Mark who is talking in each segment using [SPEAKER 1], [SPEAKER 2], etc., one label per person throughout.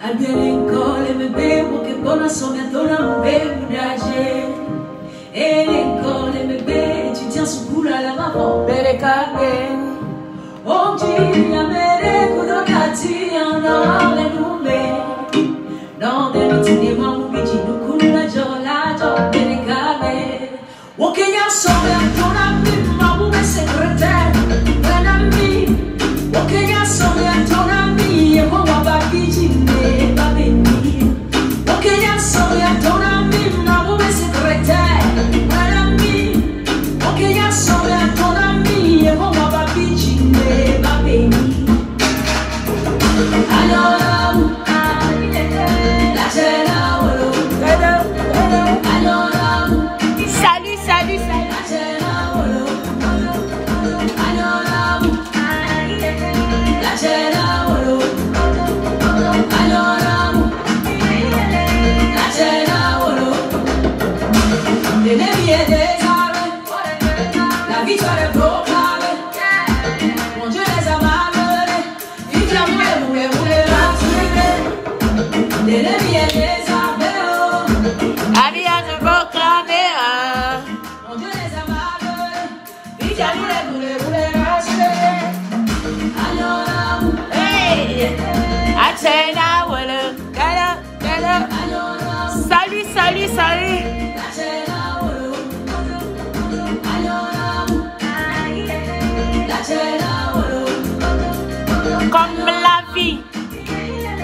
[SPEAKER 1] Abielenkol emebe mokebo na someto na mbe mudaje Elenkol emebe étudiant sukula la mamo bere kage Onji ya mere kudokati ya nore nume Nore mitine mamu biji nukunu na jola jo
[SPEAKER 2] bere kage Woke ya someto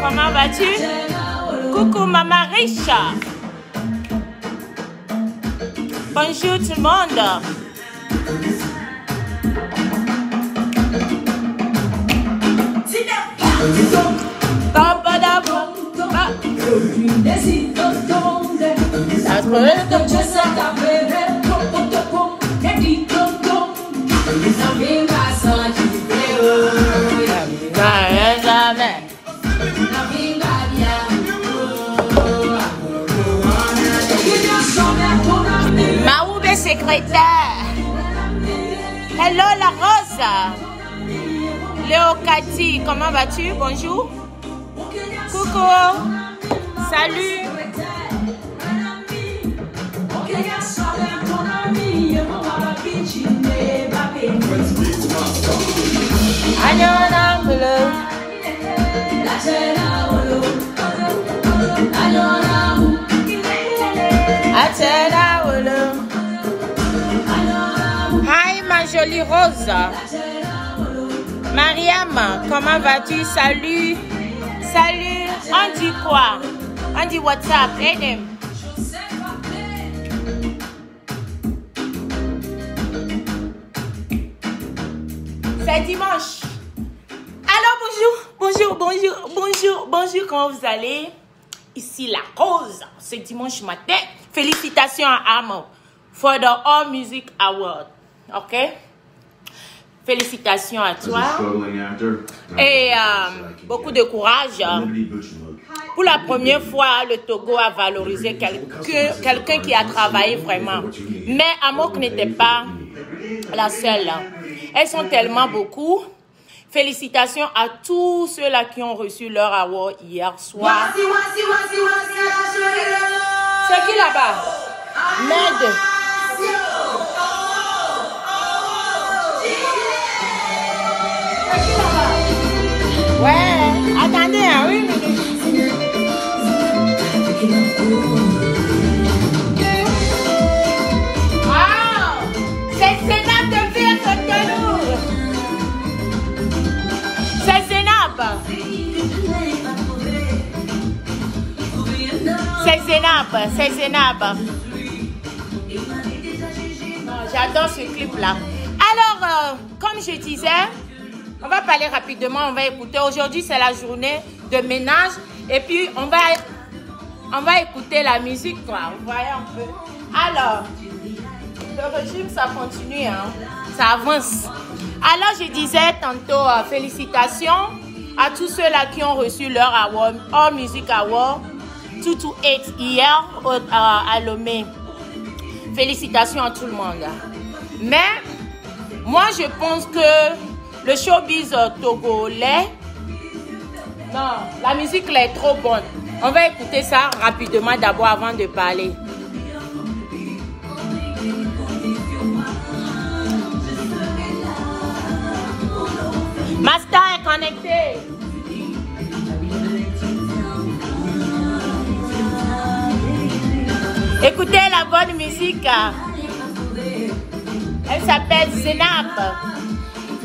[SPEAKER 2] Comment vas-tu? Coucou, maman riche. Bonjour tout le monde. Hello la rose. Léo Cathy, comment vas-tu? Bonjour. Coucou. Salut. Jolie rose. Mariam, comment vas-tu? Salut. Salut. On dit quoi? On dit WhatsApp. Enem. C'est dimanche. Alors bonjour, bonjour, bonjour, bonjour, bonjour, comment vous allez? Ici la cause, c'est dimanche matin. Félicitations à Amo for the All Music Award. Ok? Félicitations à toi. Et euh, beaucoup de courage. Pour la première fois, le Togo a valorisé quelqu'un qui a travaillé vraiment. Mais Amok n'était pas la seule. Elles sont tellement beaucoup. Félicitations à tous ceux-là qui ont reçu leur award hier soir. C'est qui là-bas? Med. Ouais, attendez, hein, oui. Ah, c'est faire Cotonou. C'est Sénap, c'est Sénap. Non, J'adore ce clip-là. Alors, euh, comme je disais, on va parler rapidement, on va écouter. Aujourd'hui, c'est la journée de ménage. Et puis, on va, on va écouter la musique, quoi. Vous voyez un peu. Alors, le régime, ça continue, hein. Ça avance. Alors, je disais tantôt, euh, félicitations à tous ceux-là qui ont reçu leur award, All Music Award 228 hier à, à Lomé. Félicitations à tout le monde. Mais, moi, je pense que le showbiz euh, togolais
[SPEAKER 1] Non, la musique là est trop bonne. On va écouter ça rapidement d'abord avant de parler. Master est connecté. Écoutez la bonne musique. Elle s'appelle Zenab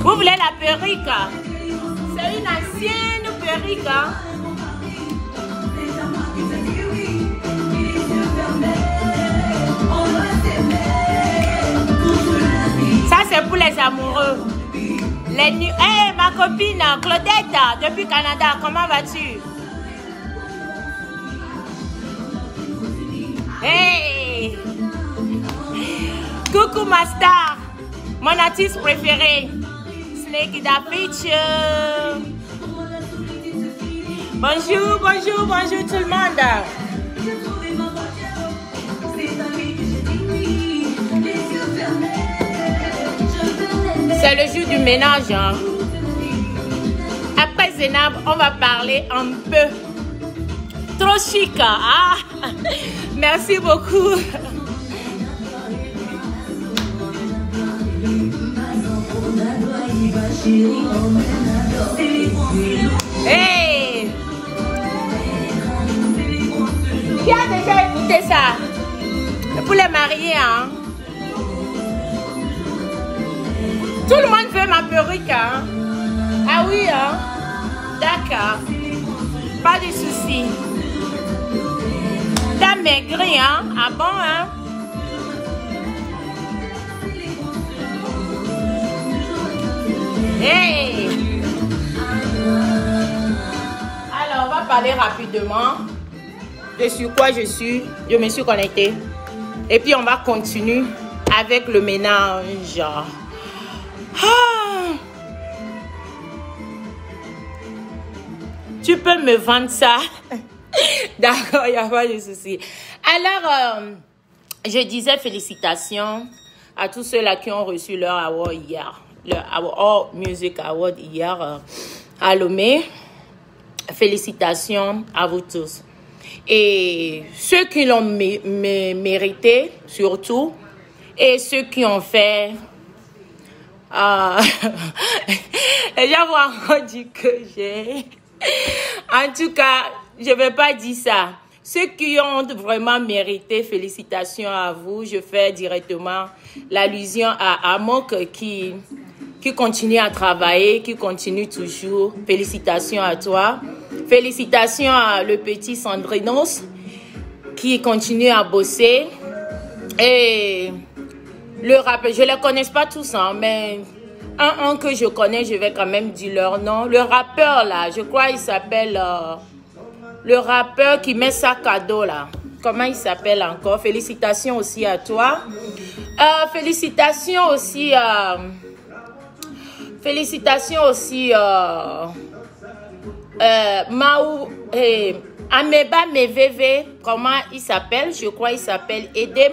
[SPEAKER 1] Vous voulez la perruque C'est une ancienne perruque. hein? Ça, c'est pour les amoureux. Les nu- Hey, ma copine Claudette, depuis Canada, comment vas-tu? Hey! Coucou ma star, mon artiste préféré, Bonjour, bonjour, bonjour tout le monde.
[SPEAKER 2] C'est
[SPEAKER 1] le jour du ménage. hein. Après Zénab, on va parler un peu. Trop chic. hein. Ah, merci beaucoup. Hey! Qui a déjà écouté ça? Pour les mariés, hein? Tout le monde veut ma perruque, hein? Ah oui, hein? D'accord. Pas de souci. T'as maigri, hein? Ah bon, hein? Hey! Alors, on va parler rapidement de sur quoi je suis. Je me suis connectée. Et puis, on va continuer avec le ménage. Ah. Tu peux me vendre ça? D'accord, il n'y a pas de souci. Alors, euh, je disais félicitations à tous ceux-là qui ont reçu leur award hier. Award, oh, Music Award hier euh, à Lomé. Félicitations à vous tous. Et ceux qui l'ont mé- mé- mérité, surtout, et ceux qui ont fait et j'avoue encore dit que j'ai. En tout cas, je ne vais pas dire ça. Ceux qui ont vraiment mérité, félicitations à vous. Je fais directement l'allusion à Amok qui, qui continue à travailler, qui continue toujours. Félicitations à toi. Félicitations à le petit Sandrinos qui continue à bosser. Et le rappeur, je ne les connais pas tous, hein, mais un, que je connais, je vais quand même dire leur nom. Le rappeur, là, je crois il s'appelle... euh, le rappeur qui met sa cadeau, là. Comment il s'appelle encore? Félicitations aussi à toi. Euh, félicitations aussi... euh, félicitations aussi... Euh, euh, Maou... eh, Ameba Meveve, comment il s'appelle? Je crois il s'appelle Edem.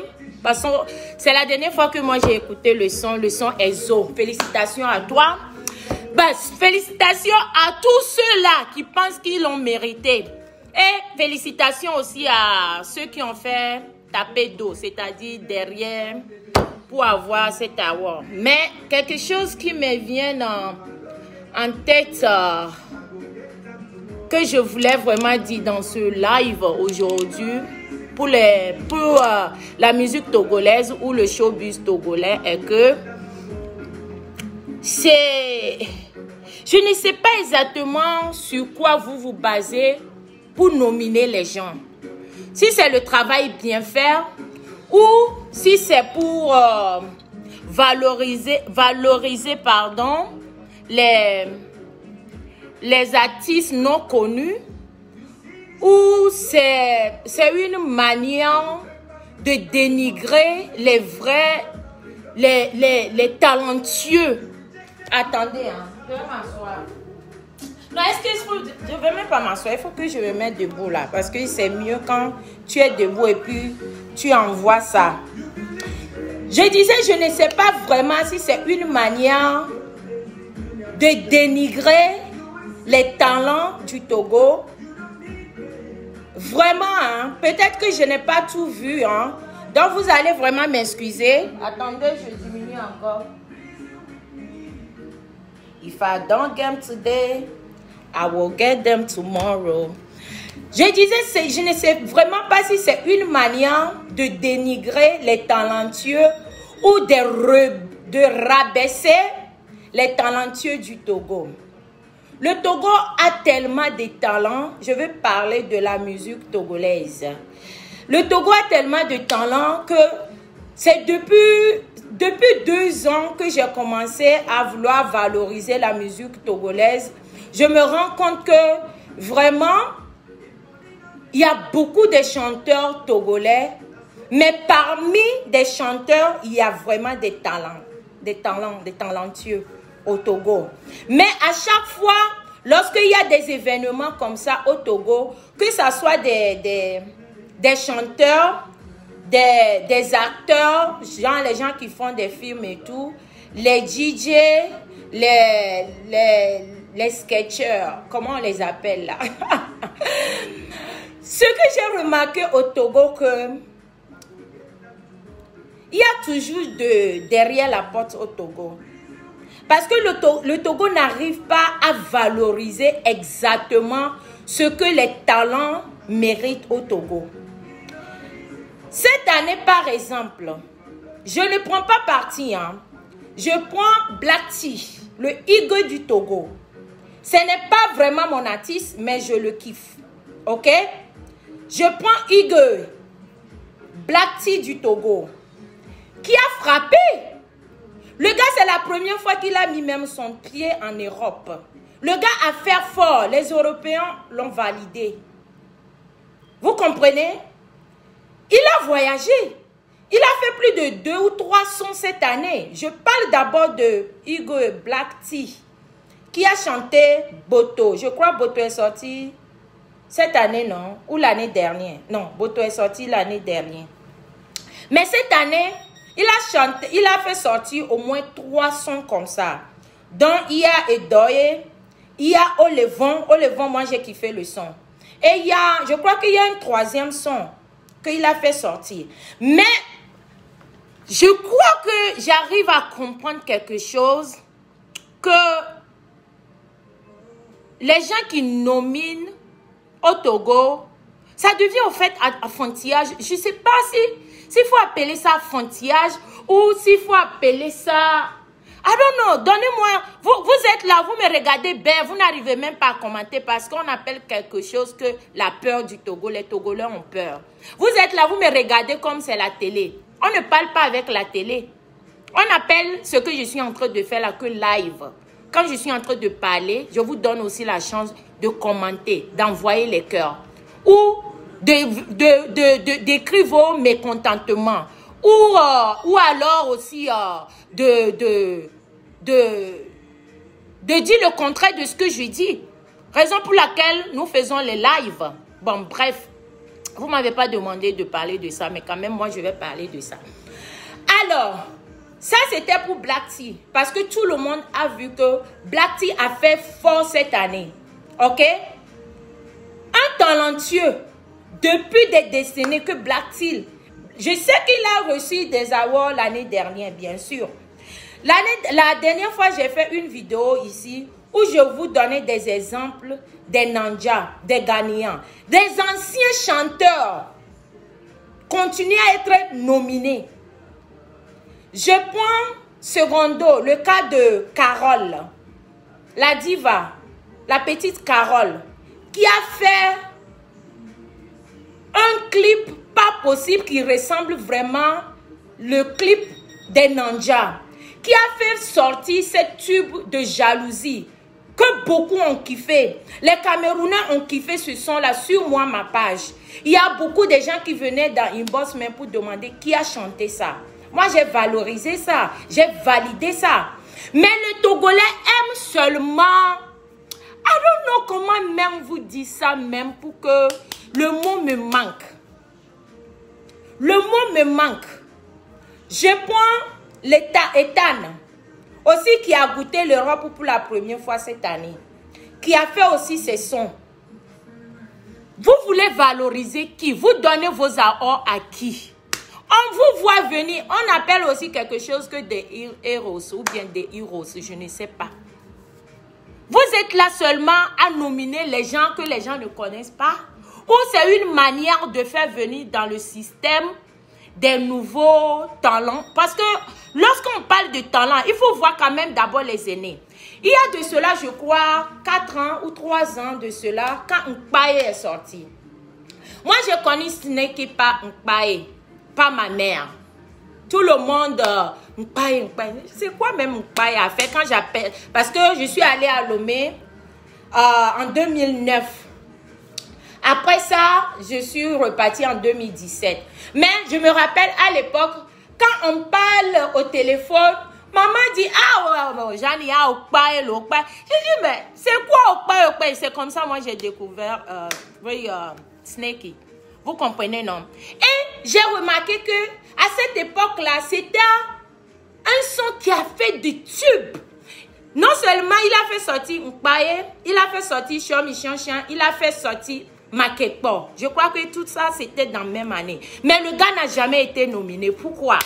[SPEAKER 1] C'est la dernière fois que moi j'ai écouté le son. Le son est. Félicitations à toi. Ben, félicitations à tous ceux-là qui pensent qu'ils l'ont mérité. Et félicitations aussi à ceux qui ont fait taper d'eau, c'est-à-dire derrière pour avoir cet award. Mais quelque chose qui me vient en, tête euh, que je voulais vraiment dire dans ce live aujourd'hui pour euh, la musique togolaise ou le showbiz togolais est que c'est... Je ne sais pas exactement sur quoi vous vous basez pour nominer les gens. Si c'est le travail bien fait ou si c'est pour euh, valoriser, valoriser pardon, les, les artistes non connus ou c'est c'est une manière de dénigrer les vrais, les, les, les talentueux. Attendez, hein. Non, est-ce je ne vais même pas m'asseoir, il faut que je me mette debout là, parce que c'est mieux quand tu es debout et puis tu envoies ça. Je disais, je ne sais pas vraiment si c'est une manière de dénigrer les talents du Togo Vraiment, hein, peut-être que je n'ai pas tout vu. Hein. Donc, vous allez vraiment m'excuser. Attendez, je diminue encore. If I don't them today, I will get them tomorrow. Je disais, je ne sais vraiment pas si c'est une manière de dénigrer les talentueux ou de, rabaisser les talentueux du Togo. Le Togo a tellement de talents. Je veux parler de la musique togolaise. Le Togo a tellement de talents que c'est depuis, depuis deux ans que j'ai commencé à vouloir valoriser la musique togolaise. Je me rends compte que vraiment, il y a beaucoup de chanteurs togolais, mais parmi des chanteurs, il y a vraiment des talents, des talents, des talentueux au Togo. Mais à chaque fois, lorsqu'il y a des événements comme ça au Togo, que ce soit des, chanteurs, des, acteurs, genre les gens qui font des films et tout, les DJ, les, les sketchers, comment on les appelle là? Ce que j'ai remarqué au Togo, que il y a toujours de, derrière la porte au Togo parce que le, Togo n'arrive pas à valoriser exactement ce que les talents méritent au Togo. Cette année, par exemple, je ne prends pas parti. Hein. Je prends Black Tea, le higue du Togo. Ce n'est pas vraiment mon artiste, mais je le kiffe. OK? Je prends Higue, Black Tea du Togo, qui a frappé le gars, c'est la première fois qu'il a mis même son pied en Europe. Le gars a fait fort. Les Européens l'ont validé. Vous comprenez? Il a voyagé. Il a fait plus de deux ou trois sons cette année. Je parle d'abord de Hugo Black Tea qui a chanté Boto? Je crois Boto est sorti cette année, non? Ou l'année dernière? Non, Boto est sorti l'année dernière. Mais cette année, il a chanté, il a fait sortir au moins trois sons comme ça. Dans il y a Edoye, il y a Au Levant. Au Levant, moi j'ai kiffé le son. Et il y a, je crois qu'il y a un troisième son qu'il a fait sortir. Mais je crois que j'arrive à comprendre quelque chose que les gens qui nominent au Togo, ça devient au fait un frontillage. Je ne sais pas si s'il faut appeler ça frontillage ou s'il faut appeler ça... I don't know, donnez-moi... Vous, vous êtes là, vous me regardez bien, vous n'arrivez même pas à commenter parce qu'on appelle quelque chose que la peur du Togo. Les Togolais ont peur. Vous êtes là, vous me regardez comme c'est la télé. On ne parle pas avec la télé. On appelle ce que je suis en train de faire là que live. Je suis en train de parler, je vous donne aussi la chance de commenter, d'envoyer les cœurs. Ou d'écrire de, de, vos mécontentements. Ou, euh, ou alors aussi euh, de, de, de, de dire le contraire de ce que je dis. Raison pour laquelle nous faisons les lives. Bon, bref, vous m'avez pas demandé de parler de ça, mais quand même, moi, je vais parler de ça. Alors, ça, c'était pour Black Tea. Parce que tout le monde a vu que Black Tea a fait fort cette année. OK? Un talentueux depuis des décennies que Black Steel, je sais qu'il a reçu des awards l'année dernière, bien sûr. La dernière fois, j'ai fait une vidéo ici où je vous donnais des exemples des Nanja, des gagnants, des anciens chanteurs continuent à être nominés. Je prends secondo le cas de Carole, la diva, la petite Carole, qui a fait un clip pas possible qui ressemble vraiment le clip des Nanja qui a fait sortir cette tube de jalousie. que beaucoup ont kiffé. Les Camerounais ont kiffé ce son-là sur moi, ma page. Il y a beaucoup de gens qui venaient dans Inbox même pour demander qui a chanté ça. Moi, j'ai valorisé ça. J'ai validé ça. Mais le Togolais aime seulement... I don't know comment même vous dire ça même pour que le mot me manque. Le mot me manque. Je prends l'État Ethan, aussi qui a goûté l'Europe pour la première fois cette année, qui a fait aussi ses sons. Vous voulez valoriser qui? Vous donnez vos AO à qui? On vous voit venir, on appelle aussi quelque chose que des héros ou bien des héros, je ne sais pas. Vous êtes là seulement à nominer les gens que les gens ne connaissent pas? Ou c'est une manière de faire venir dans le système des nouveaux talents? Parce que lorsqu'on parle de talent, il faut voir quand même d'abord les aînés. Il y a de cela, je crois, 4 ans ou 3 ans de cela, quand Nkpaye est sorti. Moi, j'ai connu Snake par Nkpaye, pas ma mère. Tout le monde, euh, Nkpaye, C'est quoi même Nkpaye a fait quand j'appelle Parce que je suis allée à Lomé euh, en 2009. Après ça, je suis repartie en 2017. Mais je me rappelle à l'époque, quand on parle au téléphone, maman dit Ah, ouais, ouais, Jeanne, il y a. J'ai dit Mais c'est quoi Okpa et Okpa C'est comme ça, moi, j'ai découvert euh, oui, euh, Snakey. Vous comprenez, non? Et j'ai remarqué que à cette époque-là, c'était un son qui a fait des tubes. Non seulement il a fait sortir Nkpaye, il a fait sortir Chomi Chien, il a fait sortir Makepo. Je crois que tout ça, c'était dans la même année. Mais le gars n'a jamais été nominé. Pourquoi?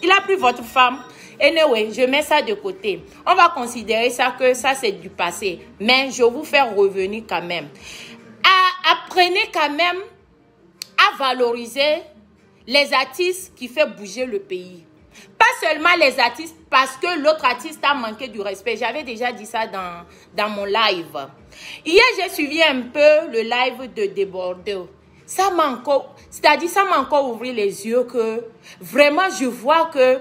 [SPEAKER 1] Il a pris votre femme. Anyway, je mets ça de côté. On va considérer ça que ça, c'est du passé. Mais je vous faire revenir quand même. Apprenez quand même à valoriser les artistes qui font bouger le pays. Pas seulement les artistes parce que l'autre artiste a manqué du respect. J'avais déjà dit ça dans, dans mon live. Hier, j'ai suivi un peu le live de Debordeaux. Ça m'a encore, c'est-à-dire, ça m'a encore ouvert les yeux que vraiment, je vois que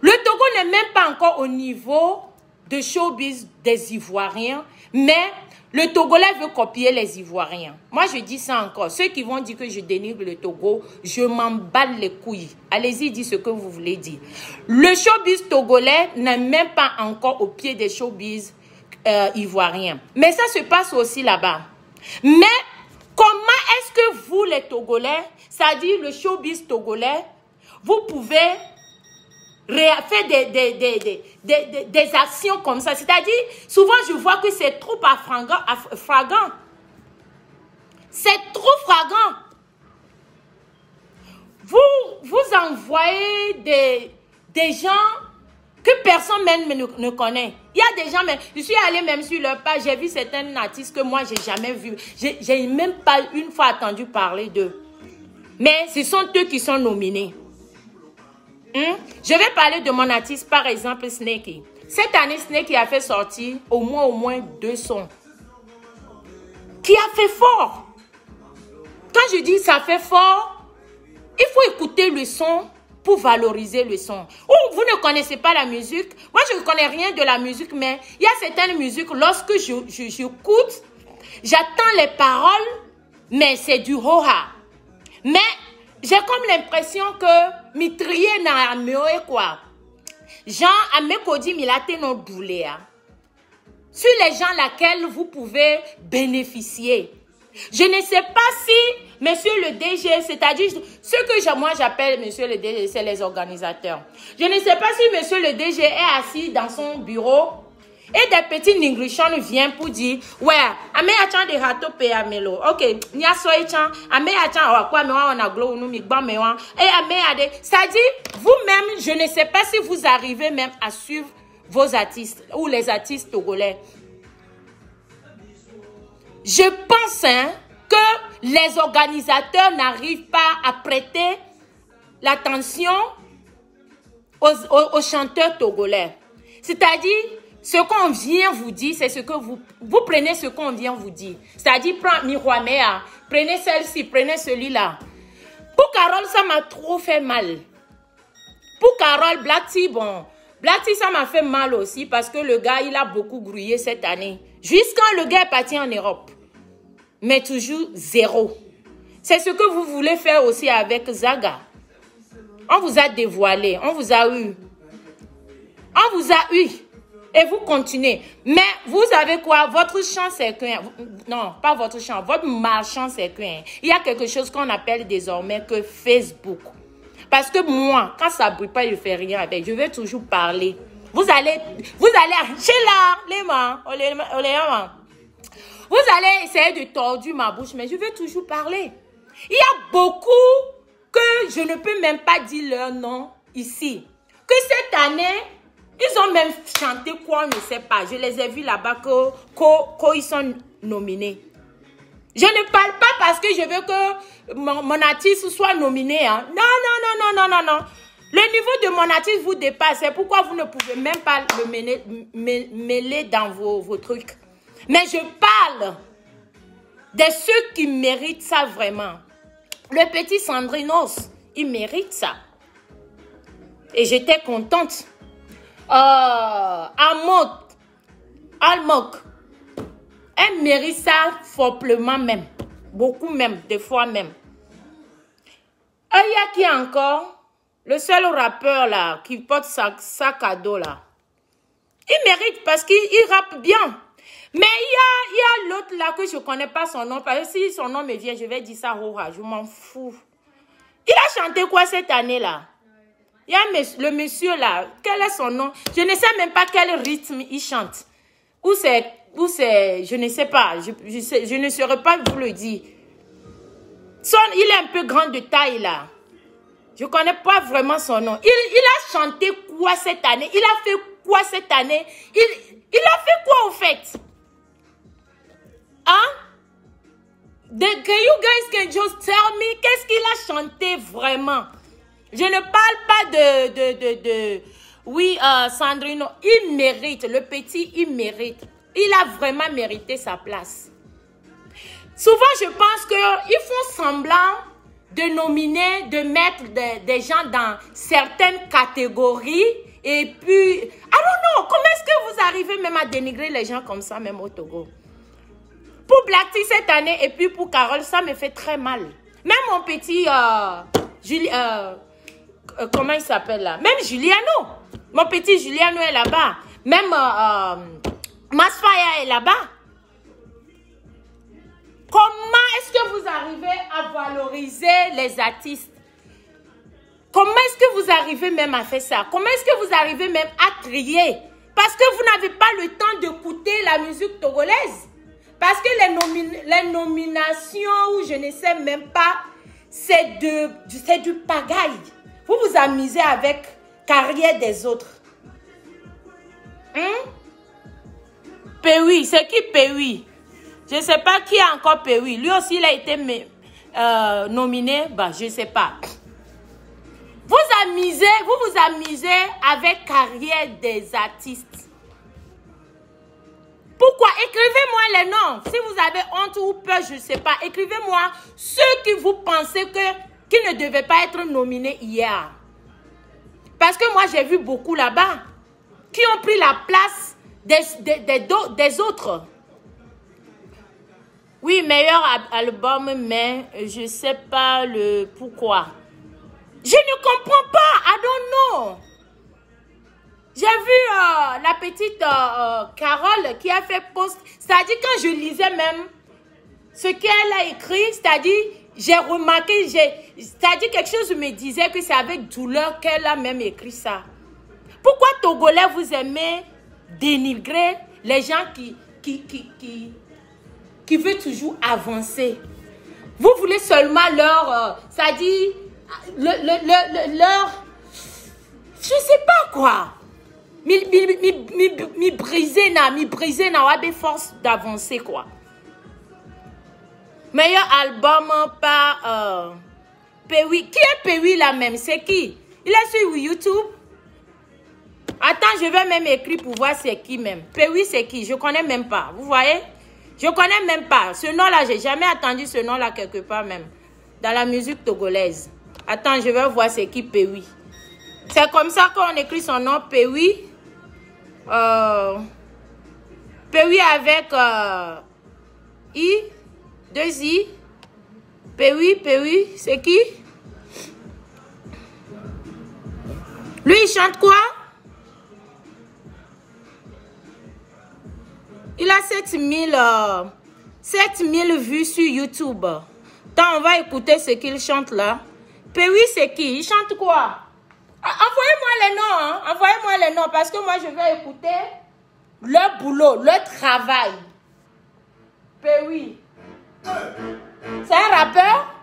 [SPEAKER 1] le Togo n'est même pas encore au niveau de showbiz des Ivoiriens, mais le Togolais veut copier les Ivoiriens. Moi, je dis ça encore. Ceux qui vont dire que je dénigre le Togo, je m'en bats les couilles. Allez-y, dites ce que vous voulez dire. Le showbiz togolais n'est même pas encore au pied des showbiz euh, ivoiriens. Mais ça se passe aussi là-bas. Mais comment est-ce que vous, les Togolais, c'est-à-dire le showbiz togolais, vous pouvez faire des, des, des, des, des actions comme ça. C'est-à-dire, souvent je vois que c'est trop fragrant. C'est trop fragrant. Vous, vous envoyez des, des gens que personne même ne, ne, connaît. Il y a des gens, mais je suis allée même sur leur page, j'ai vu certains artistes que moi, j'ai jamais vu. J'ai même pas une fois entendu parler d'eux. Mais ce sont eux qui sont nominés. Hmm? Je vais parler de mon artiste, par exemple, Snakey. Cette année, Snakey a fait sortir au moins, au moins deux sons. Qui a fait fort? Quand je dis ça fait fort, il faut écouter le son pour valoriser le son. Ou vous ne connaissez pas la musique? Moi, je ne connais rien de la musique, mais il y a certaines musiques, lorsque je, j'écoute, j'attends les paroles, mais c'est du hoha. Mais j'ai comme l'impression que mitrier na et quoi? Jean amekodi milate non doulea. Sur les gens laquelle vous pouvez bénéficier. Je ne sais pas si monsieur le DG, c'est-à-dire ce que moi j'appelle monsieur le DG, c'est les organisateurs. Je ne sais pas si monsieur le DG est assis dans son bureau et des petits ningrichons viennent pour dire, ouais, ame chan de rato pe amelo. Ok, wa on a nous me wa. Et ame ade, ça vous-même, je ne sais pas si vous arrivez même à suivre vos artistes ou les artistes togolais. Je pense hein, que les organisateurs n'arrivent pas à prêter l'attention aux, aux chanteurs togolais. C'est-à-dire, ce qu'on vient vous dire, c'est ce que vous... Vous prenez ce qu'on vient vous dire. C'est-à-dire, prends Miroamea, prenez celle-ci, prenez celui-là. Pour Carole, ça m'a trop fait mal. Pour Carole, Black Tea, bon, Black Tea, ça m'a fait mal aussi parce que le gars, il a beaucoup grouillé cette année. Jusqu'à le gars est parti en Europe. Mais toujours zéro. C'est ce que vous voulez faire aussi avec Zaga. On vous a dévoilé, on vous a eu. On vous a eu. Et vous continuez. Mais vous savez quoi? Votre chance c'est que... Non, pas votre chance. Votre marchand c'est que... Il y a quelque chose qu'on appelle désormais que Facebook. Parce que moi, quand ça ne brille pas, je fais rien avec. Je vais toujours parler. Vous allez... Vous allez... Chez là, les mains. Vous allez essayer de tordre ma bouche, mais je vais toujours parler. Il y a beaucoup que je ne peux même pas dire leur nom ici. Que cette année, ils ont même chanté quoi, on ne sait pas. Je les ai vus là-bas qu'ils sont nominés. Je ne parle pas parce que je veux que mon, artiste soit nominé. Hein. Non, non, non, non, non, non, non. Le niveau de mon artiste vous dépasse. C'est pourquoi vous ne pouvez même pas le mêler, dans vos, vos trucs. Mais je parle de ceux qui méritent ça vraiment. Le petit Sandrinos, il mérite ça. Et j'étais contente. Euh, Amok, Almok, elle mérite ça fortement même. Beaucoup même, des fois même. Il y a qui encore Le seul rappeur là, qui porte sa sac à dos là. Il mérite parce qu'il rappe bien. Mais il y a, y a l'autre là que je ne connais pas son nom. Parce que si son nom me vient, je vais dire ça, je m'en fous. Il a chanté quoi cette année là? Il y a le monsieur là, quel est son nom? Je ne sais même pas quel rythme il chante. Ou c'est, ou c'est, je ne sais pas, je, je, ne saurais pas vous le dire. Son, il est un peu grand de taille là. Je ne connais pas vraiment son nom. Il, il a chanté quoi cette année? Il a fait quoi cette année? Il, il a fait quoi au fait? Hein? can you guys can just tell me qu'est-ce qu'il a chanté vraiment? Je ne parle pas de, de, de, de oui, euh, Sandrino, il mérite, le petit, il mérite. Il a vraiment mérité sa place. Souvent, je pense qu'ils font semblant de nominer, de mettre des, gens dans certaines catégories. Et puis, don't know, comment est-ce que vous arrivez même à dénigrer les gens comme ça, même au Togo? Pour Black cette année et puis pour Carole, ça me fait très mal. Même mon petit... Euh, euh, euh, comment il s'appelle là? Même Juliano. Mon petit Juliano est là-bas. Même euh, Masfaya est là-bas. Comment est-ce que vous arrivez à valoriser les artistes? Comment est-ce que vous arrivez même à faire ça? Comment est-ce que vous arrivez même à trier? Parce que vous n'avez pas le temps d'écouter la musique togolaise. Parce que les, les nominations, ou je ne sais même pas, c'est du pagaille. Vous vous amusez avec carrière des autres. Hein? Péoui, c'est qui Péoui? Je ne sais pas qui a encore Péoui. Lui aussi, il a été euh, nominé. Bah, je ne sais pas. Vous vous vous amusez avec carrière des artistes. Pourquoi? Écrivez-moi les noms. Si vous avez honte ou peur, je ne sais pas. Écrivez-moi ceux qui vous pensez que, qui ne devaient pas être nominés hier. Parce que moi, j'ai vu beaucoup là-bas qui ont pris la place des, des, des, autres. Oui, meilleur album, mais je ne sais pas le pourquoi. Je ne comprends pas. I don't know. J'ai vu euh, la petite euh, euh, Carole qui a fait post. C'est-à-dire quand je lisais même ce qu'elle a écrit, c'est-à-dire j'ai remarqué, c'est-à-dire quelque chose me disait que c'est avec douleur qu'elle a même écrit ça. Pourquoi Togolais vous aimez dénigrer les gens qui, qui, qui, qui, qui veulent toujours avancer? Vous voulez seulement leur, c'est-à-dire le, le, le, leur, je sais pas quoi mi, mi, mi, mi, briser na, mi briser na, force d'avancer quoi. Meilleur album par euh, Pewi. Qui est Pewi là même? C'est qui? Il est sur YouTube. Attends, je vais même écrire pour voir c'est qui même. Pewi c'est qui? Je connais même pas. Vous voyez? Je connais même pas. Ce nom-là, j'ai jamais entendu ce nom-là quelque part même. Dans la musique togolaise. Attends, je vais voir c'est qui Pewi. C'est comme ça qu'on écrit son nom, Pewi. Euh, Pewi avec euh, I, deux I. Pewi, Pewi, c'est qui? Lui, il chante quoi? Il a 7000 euh, 7000 vues sur YouTube. Tant on va écouter ce qu'il chante là. Pewi, c'est qui? Il chante quoi? Ah, Envoyez-moi les noms, hein. envoyez-moi les noms parce que moi je vais écouter le boulot, le travail. Pewi. C'est un rappeur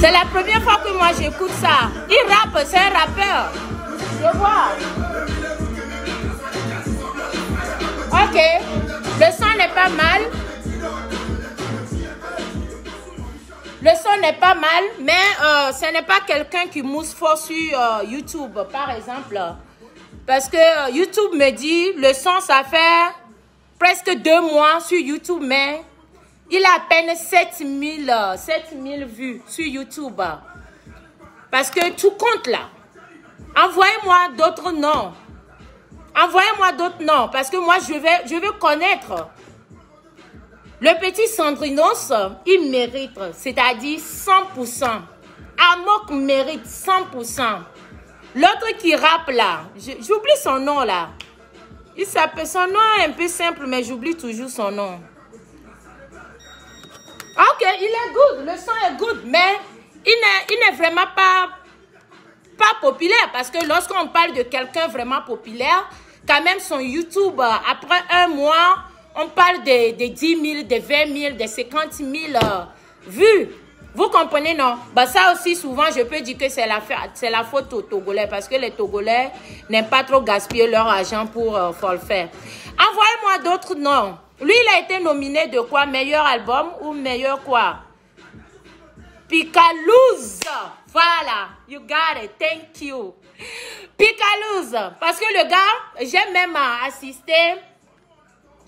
[SPEAKER 1] C'est la première fois que moi j'écoute ça. Il rappe, c'est un rappeur. Ok. Le son n'est pas mal. Le son n'est pas mal, mais euh, ce n'est pas quelqu'un qui mousse fort sur euh, YouTube, par exemple. Parce que euh, YouTube me dit, le son, ça fait presque deux mois sur YouTube, mais il a à peine 7000 euh, 7000 vues sur YouTube. Parce que tout compte là. Envoyez-moi d'autres noms. Envoyez-moi d'autres noms. Parce que moi, je vais, je connaître. Le petit Sandrinos, il mérite, c'est-à-dire 100%. Amok mérite 100%. L'autre qui rappe là, j'oublie son nom là. Il s'appelle, son nom est un peu simple, mais j'oublie toujours son nom. Ok, il est good, le son est good, mais il n'est vraiment pas, pas populaire parce que lorsqu'on parle de quelqu'un vraiment populaire, quand même son YouTube, euh, après un mois, on parle de, de 10 000, de 20 000, de 50 000 euh, vues. Vous comprenez, non? Bah, ça aussi, souvent, je peux dire que c'est la, faute aux Togolais parce que les Togolais n'aiment pas trop gaspiller leur argent pour, euh, faire. Envoyez-moi d'autres noms. Lui, il a été nominé de quoi? Meilleur album ou meilleur quoi? Picalouse. Voilà. You got it. Thank you. Picalouse. Parce que le gars, j'ai même assisté,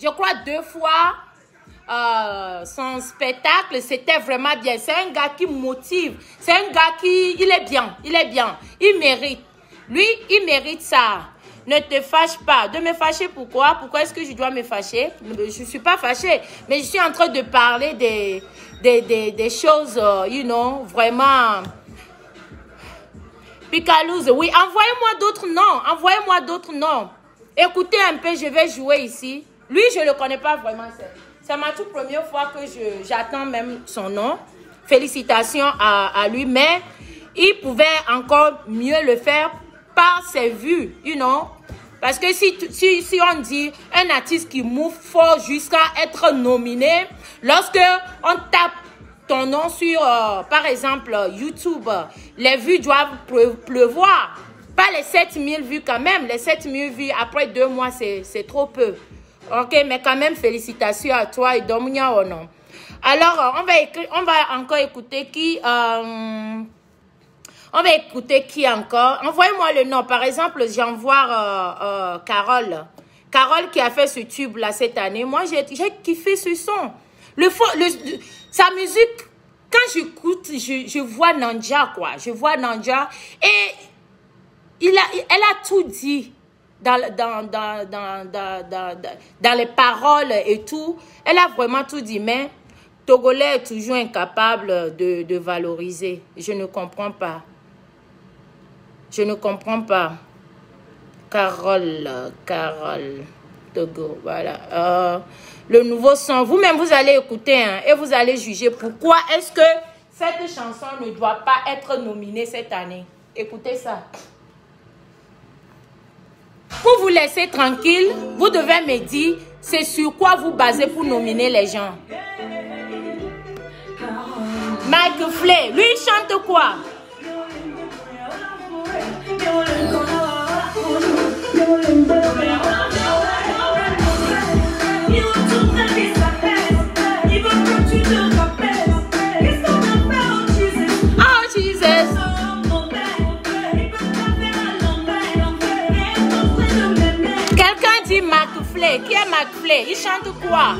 [SPEAKER 1] je crois, deux fois euh, son spectacle. C'était vraiment bien. C'est un gars qui motive. C'est un gars qui, il est bien. Il est bien. Il mérite. Lui, il mérite ça. Ne te fâche pas. De me fâcher, pourquoi? Pourquoi est-ce que je dois me fâcher? Je ne suis pas fâchée, mais je suis en train de parler des, des, des, des choses, euh, you know, vraiment... Picalouse, oui, envoyez-moi d'autres noms. Envoyez-moi d'autres noms. Écoutez un peu, je vais jouer ici. Lui, je ne le connais pas vraiment. C'est- ma toute première fois que j'attends même son nom. Félicitations à, à lui, mais il pouvait encore mieux le faire par ses vues, you know. Parce que si, si, on dit un artiste qui move fort jusqu'à être nominé, lorsque on tape ton nom sur, euh, par exemple, YouTube, les vues doivent pleu- pleuvoir. Pas les 7000 vues quand même. Les 7000 vues après deux mois, c'est trop peu. Ok, mais quand même, félicitations à toi et Domunia Ono. Alors, euh, on va, écri- on va encore écouter qui. euh, on va écouter qui encore? Envoyez-moi le nom. Par exemple, j'envoie euh, euh, Carole. Carole qui a fait ce tube là cette année. Moi, j'ai kiffé ce son. Le, le, sa musique, quand j'écoute, je, je vois Nanja quoi. Je vois Nanja et il a, elle a tout dit dans, dans, dans, dans, les paroles et tout. Elle a vraiment tout dit, mais Togolais est toujours incapable de valoriser. Je ne comprends pas. Je ne comprends pas. Carole, Carole, Togo, voilà. Euh, le nouveau son, vous-même, vous allez écouter hein, et vous allez juger pourquoi est-ce que cette chanson ne doit pas être nominée cette année. Écoutez ça. Pour vous laisser tranquille, vous devez me dire c'est sur quoi vous basez pour nominer les gens. Mike Flay, lui chante quoi? Quelqu'un dit McFly, Qui est McFlay Il chante quoi?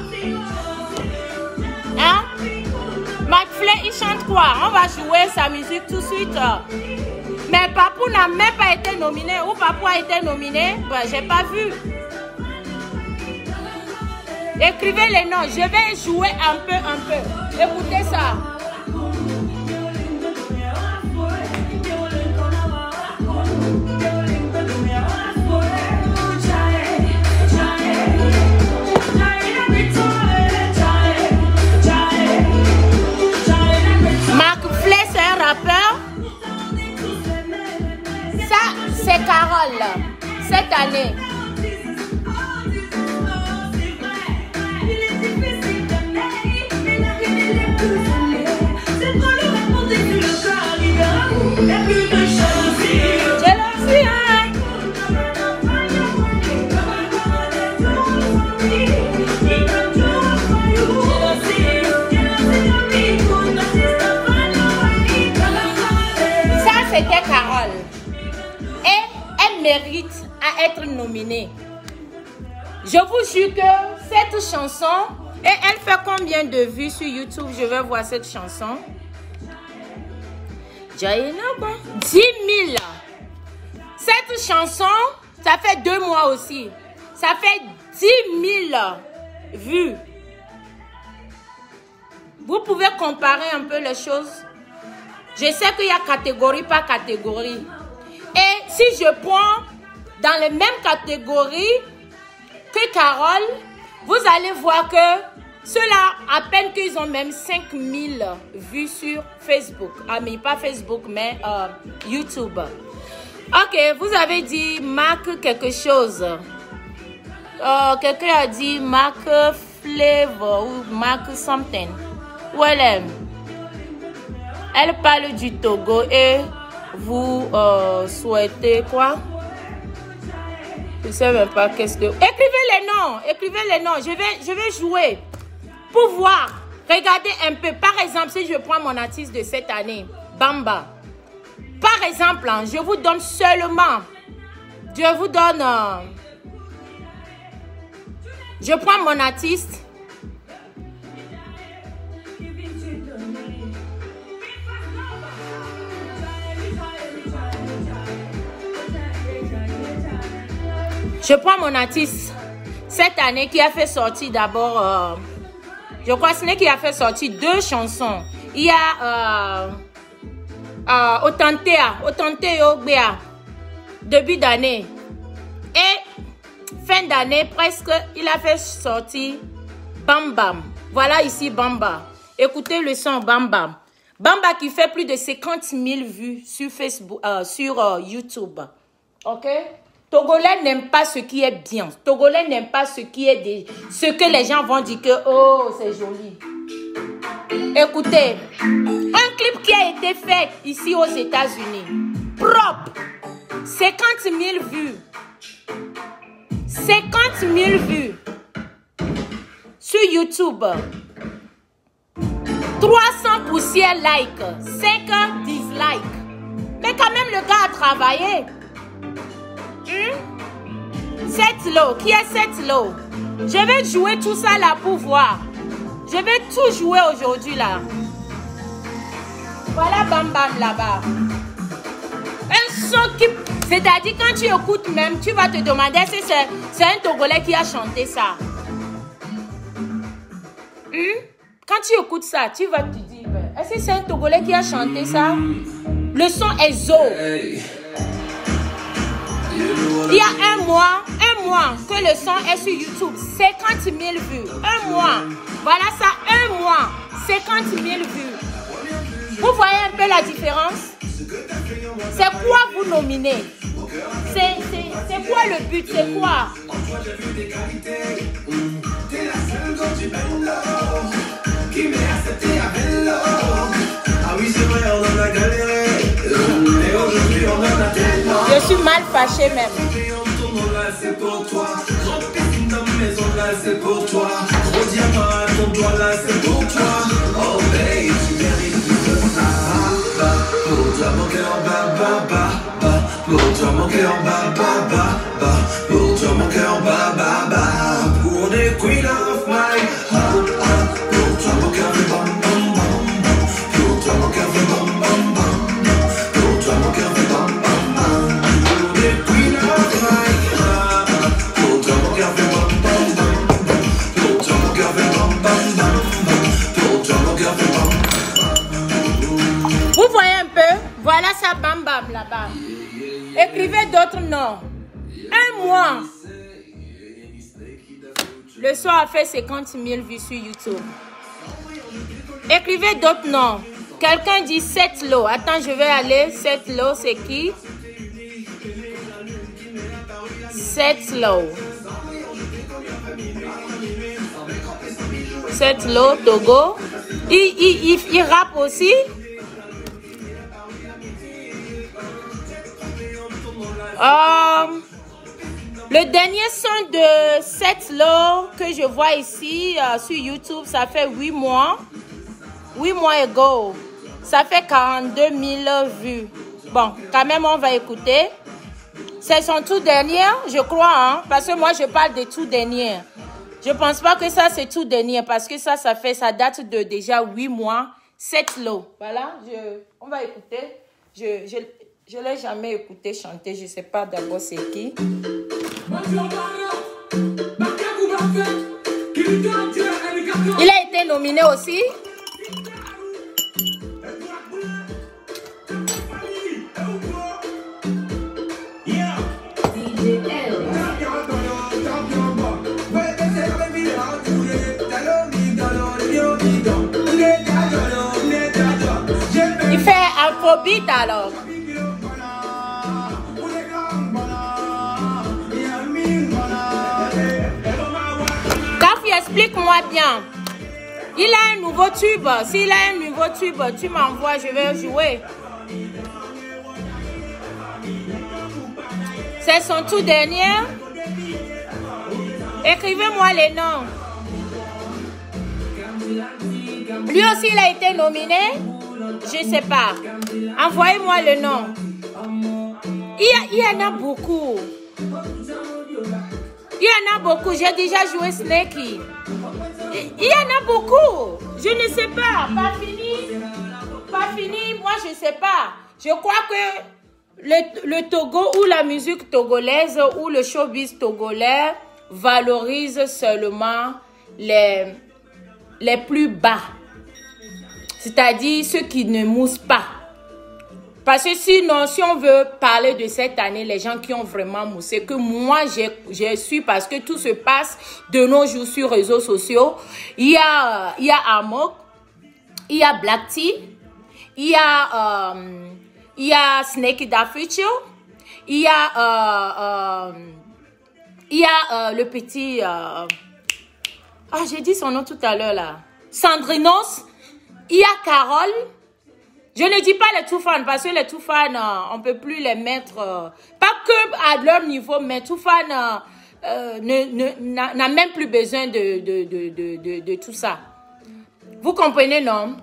[SPEAKER 1] Hein? McFlay, il chante quoi? On va jouer sa musique tout de suite. Mais Papou n'a même pas été nominé. Ou Papou a été nominé ben, J'ai pas vu. Écrivez les noms. Je vais jouer un peu, un peu. Écoutez ça. C'est Carole. Cette année. À être nominée. Je vous jure que cette chanson, et elle fait combien de vues sur YouTube? Je vais voir cette chanson. Jaina, 10 000. Cette chanson, ça fait deux mois aussi. Ça fait 10 000 vues. Vous pouvez comparer un peu les choses. Je sais qu'il y a catégorie par catégorie. Et si je prends dans les mêmes catégories que Carole, vous allez voir que ceux-là, à peine qu'ils ont même 5000 vues sur Facebook. Ah, mais pas Facebook, mais euh, YouTube. Ok, vous avez dit Marc quelque chose. Euh, Quelqu'un a dit Marc Flavor ou Marc something. Où elle? Elle parle du Togo et vous euh, souhaitez quoi? Je ne sais même pas qu'est-ce que... Écrivez les noms, écrivez les noms. Je vais, jouer pour voir. Regardez un peu. Par exemple, si je prends mon artiste de cette année, Bamba. Par exemple, hein, je vous donne seulement... Je vous donne... euh, je prends mon artiste. Je prends mon artiste cette année qui a fait sortir d'abord, euh, je crois ce n'est qui a fait sortir deux chansons. Il y a euh, euh, Ogbea, début d'année. Et fin d'année, presque, il a fait sortir Bam Bam. Voilà ici Bamba. Écoutez le son Bam Bam. Bamba qui fait plus de 50 000 vues sur Facebook, euh, sur euh, YouTube. Ok? Togolais n'aime pas ce qui est bien. Togolais n'aime pas ce qui est des, ce que les gens vont dire que oh c'est joli. Écoutez, un clip qui a été fait ici aux États-Unis, propre, 50 000 vues, 50 000 vues sur YouTube. 300 poussières like, 5 dislike. Mais quand même, le gars a travaillé. Hmm? Cette lot, qui est cette lot? Je vais jouer tout ça là pour voir. Je vais tout jouer aujourd'hui là. Voilà Bam Bam là-bas. Un son qui... C'est-à-dire quand tu écoutes même, tu vas te demander si c'est un Togolais qui a chanté ça. Hmm? Quand tu écoutes ça, tu vas te dire, ben, est-ce que c'est un Togolais qui a chanté ça? Le son est zo. Il y a un mois, un mois que le son est sur YouTube, 50 000 vues. Un mois. Voilà ça, un mois, 50 000 vues. Vous voyez un peu la différence? C'est quoi vous nominer? C'est quoi le but? C'est quoi?
[SPEAKER 3] Ah oui, c'est vrai, on a galéré.
[SPEAKER 1] Je suis mal fâché même.
[SPEAKER 3] C'est pour toi. Ma maison là, c'est pour toi. Gros diamant à ton doigt là, c'est pour toi. Oh, babe, tu mérites plus ça. Pour toi, mon cœur, bah, bah, bah, bah. Pour toi, mon cœur, bah, bah, bah,
[SPEAKER 1] Écrivez d'autres noms. Un mois. Le soir a fait 50 000 vues sur YouTube. Écrivez d'autres noms. Quelqu'un dit 7 lots. Attends, je vais aller. 7 lots, c'est qui? 7 lots. 7 lots, Togo. Il, il, rappe aussi? Euh, le dernier son de cette lot que je vois ici euh, sur YouTube, ça fait 8 mois. 8 mois ago. Ça fait 42 000 vues. Bon, quand même, on va écouter. C'est son tout dernier, je crois, hein, parce que moi, je parle de tout dernier. Je pense pas que ça, c'est tout dernier, parce que ça, ça fait, ça date de déjà 8 mois. 7 lots. Voilà, je, on va écouter. Je, je l'ai jamais écouté chanter, je sais pas d'abord c'est qui. Il a été nominé aussi. Il fait afrobeat alors. Explique-moi bien. Il a un nouveau tube. S'il a un nouveau tube, tu m'envoies, je vais jouer. C'est son tout dernier. Écrivez-moi les noms. Lui aussi, il a été nominé. Je ne sais pas. Envoyez-moi le nom. Il y, a- il y en a beaucoup. Il y en a beaucoup. J'ai déjà joué Snakey. Il y en a beaucoup. Je ne sais pas. Pas fini. Pas fini. Moi, je ne sais pas. Je crois que le, le Togo ou la musique togolaise ou le showbiz togolais valorise seulement les, les plus bas. C'est-à-dire ceux qui ne moussent pas. Parce que sinon, si on veut parler de cette année, les gens qui ont vraiment moussé, que moi j'ai j'ai su parce que tout se passe de nos jours sur réseaux sociaux. Il y a, il y a Amok, il y a Black Tea, il y a, euh, il y a Snake Da Future, il y a, euh, euh, il y a euh, le petit, ah j'ai dit son nom tout à l'heure là, Sandrinos, il y a Carole. Je ne dis pas les tout fans parce que les tout fans, euh, on peut plus les mettre, euh, pas que à leur niveau, mais tout fan euh, ne- ne- n'a même plus besoin de, de, de, tout ça. Vous comprenez, non?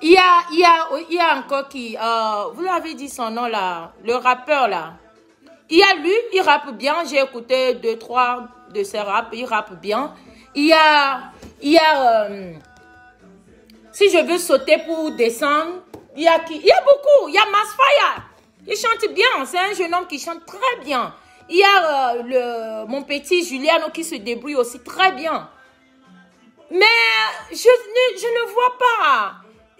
[SPEAKER 1] Il y a, il y a, il y a encore qui, vous l'avez dit son nom là, le rappeur là. Il y a lui, il rappe bien. J'ai écouté deux, trois de ses raps, il rappe bien. Il y a, il y a, si je veux sauter pour descendre, il y a qui Il y a beaucoup. Il y a Masfire. Il chante bien. C'est un jeune homme qui chante très bien. Il y a euh, le, mon petit Juliano qui se débrouille aussi très bien. Mais je ne, je ne vois pas.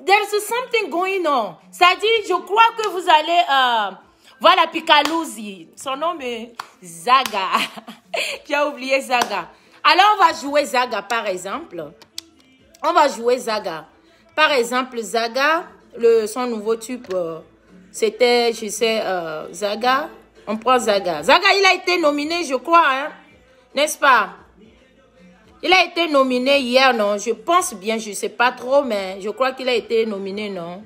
[SPEAKER 1] There's something going on. C'est-à-dire, je crois que vous allez... Euh, voilà Picaluzzi. Son nom est Zaga. J'ai oublié Zaga. Alors, on va jouer Zaga, par exemple. On va jouer Zaga. Par exemple, Zaga, le, son nouveau tube, euh, c'était, je sais, euh, Zaga. On prend Zaga. Zaga, il a été nominé, je crois, hein, n'est-ce pas? Il a été nominé hier, non? Je pense bien, je sais pas trop, mais je crois qu'il a été nominé, non?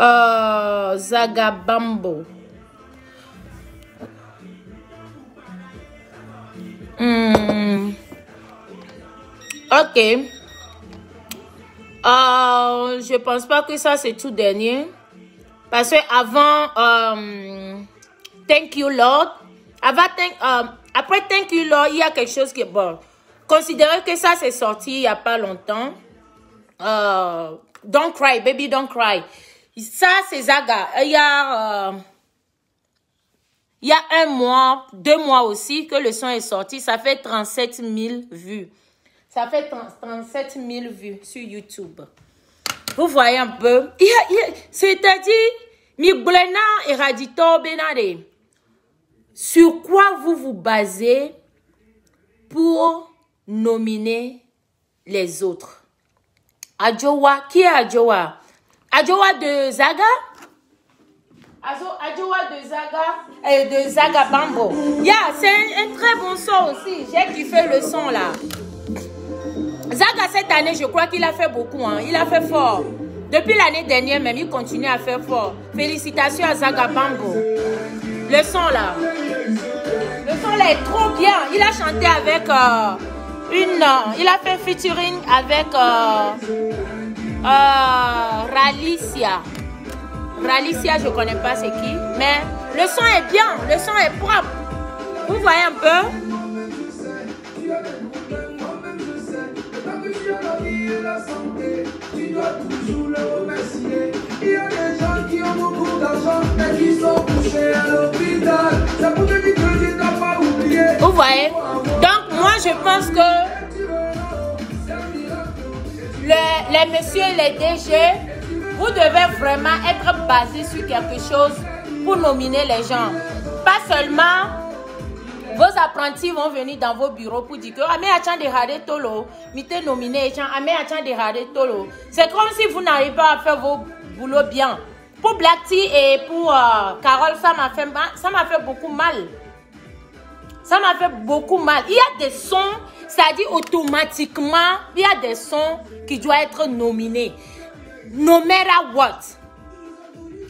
[SPEAKER 1] Euh, Zaga Bambo. Hmm. Ok. Euh, je pense pas que ça c'est tout dernier. Parce que avant, euh, Thank You Lord, euh, après Thank You Lord, il y a quelque chose qui est bon. Considérez que ça c'est sorti il y a pas longtemps. Euh, don't Cry, Baby Don't Cry. Ça c'est Zaga. Il y a... il y a un mois, deux mois aussi que le son est sorti. Ça fait 37 000 vues. Ça fait 30 37 000 vues sur YouTube. Vous voyez un peu C'est-à-dire, mi gblena eradito benade. Sur quoi vous vous basez pour nominer les autres? Adjoa, qui est Adjoa Adjoa de Zaga? Adjoa de Zaga et de Zaga Bambo. Yeah, c'est un, un très bon son aussi. J'ai kiffé le son là. Zaga, cette année, je crois qu'il a fait beaucoup. hein. Il a fait fort. Depuis l'année dernière, même, il continue à faire fort. Félicitations à Zaga Bambo. Le son là. Le son là est trop bien. Il a chanté avec euh, une. euh, il a fait featuring avec euh, Ralicia. Ralicia, je connais pas c'est qui. Mais le son est bien. Le son est propre. Vous voyez un peu?
[SPEAKER 3] Tu dois toujours le remercier. Il y a des gens qui ont beaucoup d'argent, mais qui sont couchés à l'hôpital. C'est pour te dire que Dieu t'a pas oublié.
[SPEAKER 1] Vous voyez? Donc, moi, je pense que le- les messieurs, les DG, vous devez vraiment être basé sur quelque chose pour nominer les gens. Pas seulement vos apprentis vont venir dans vos bureaux pour dire que Ame achan de Tolo, nominé, achan de Tolo. C'est comme si vous n'arrivez pas à faire vos boulots bien. Pour Black Tea et pour euh, Carole, ça m'a fait, fait beaucoup mal. Ça m'a fait beaucoup mal. Il y a des sons, ça dit automatiquement, il y a des sons qui doivent être nominés. No matter what.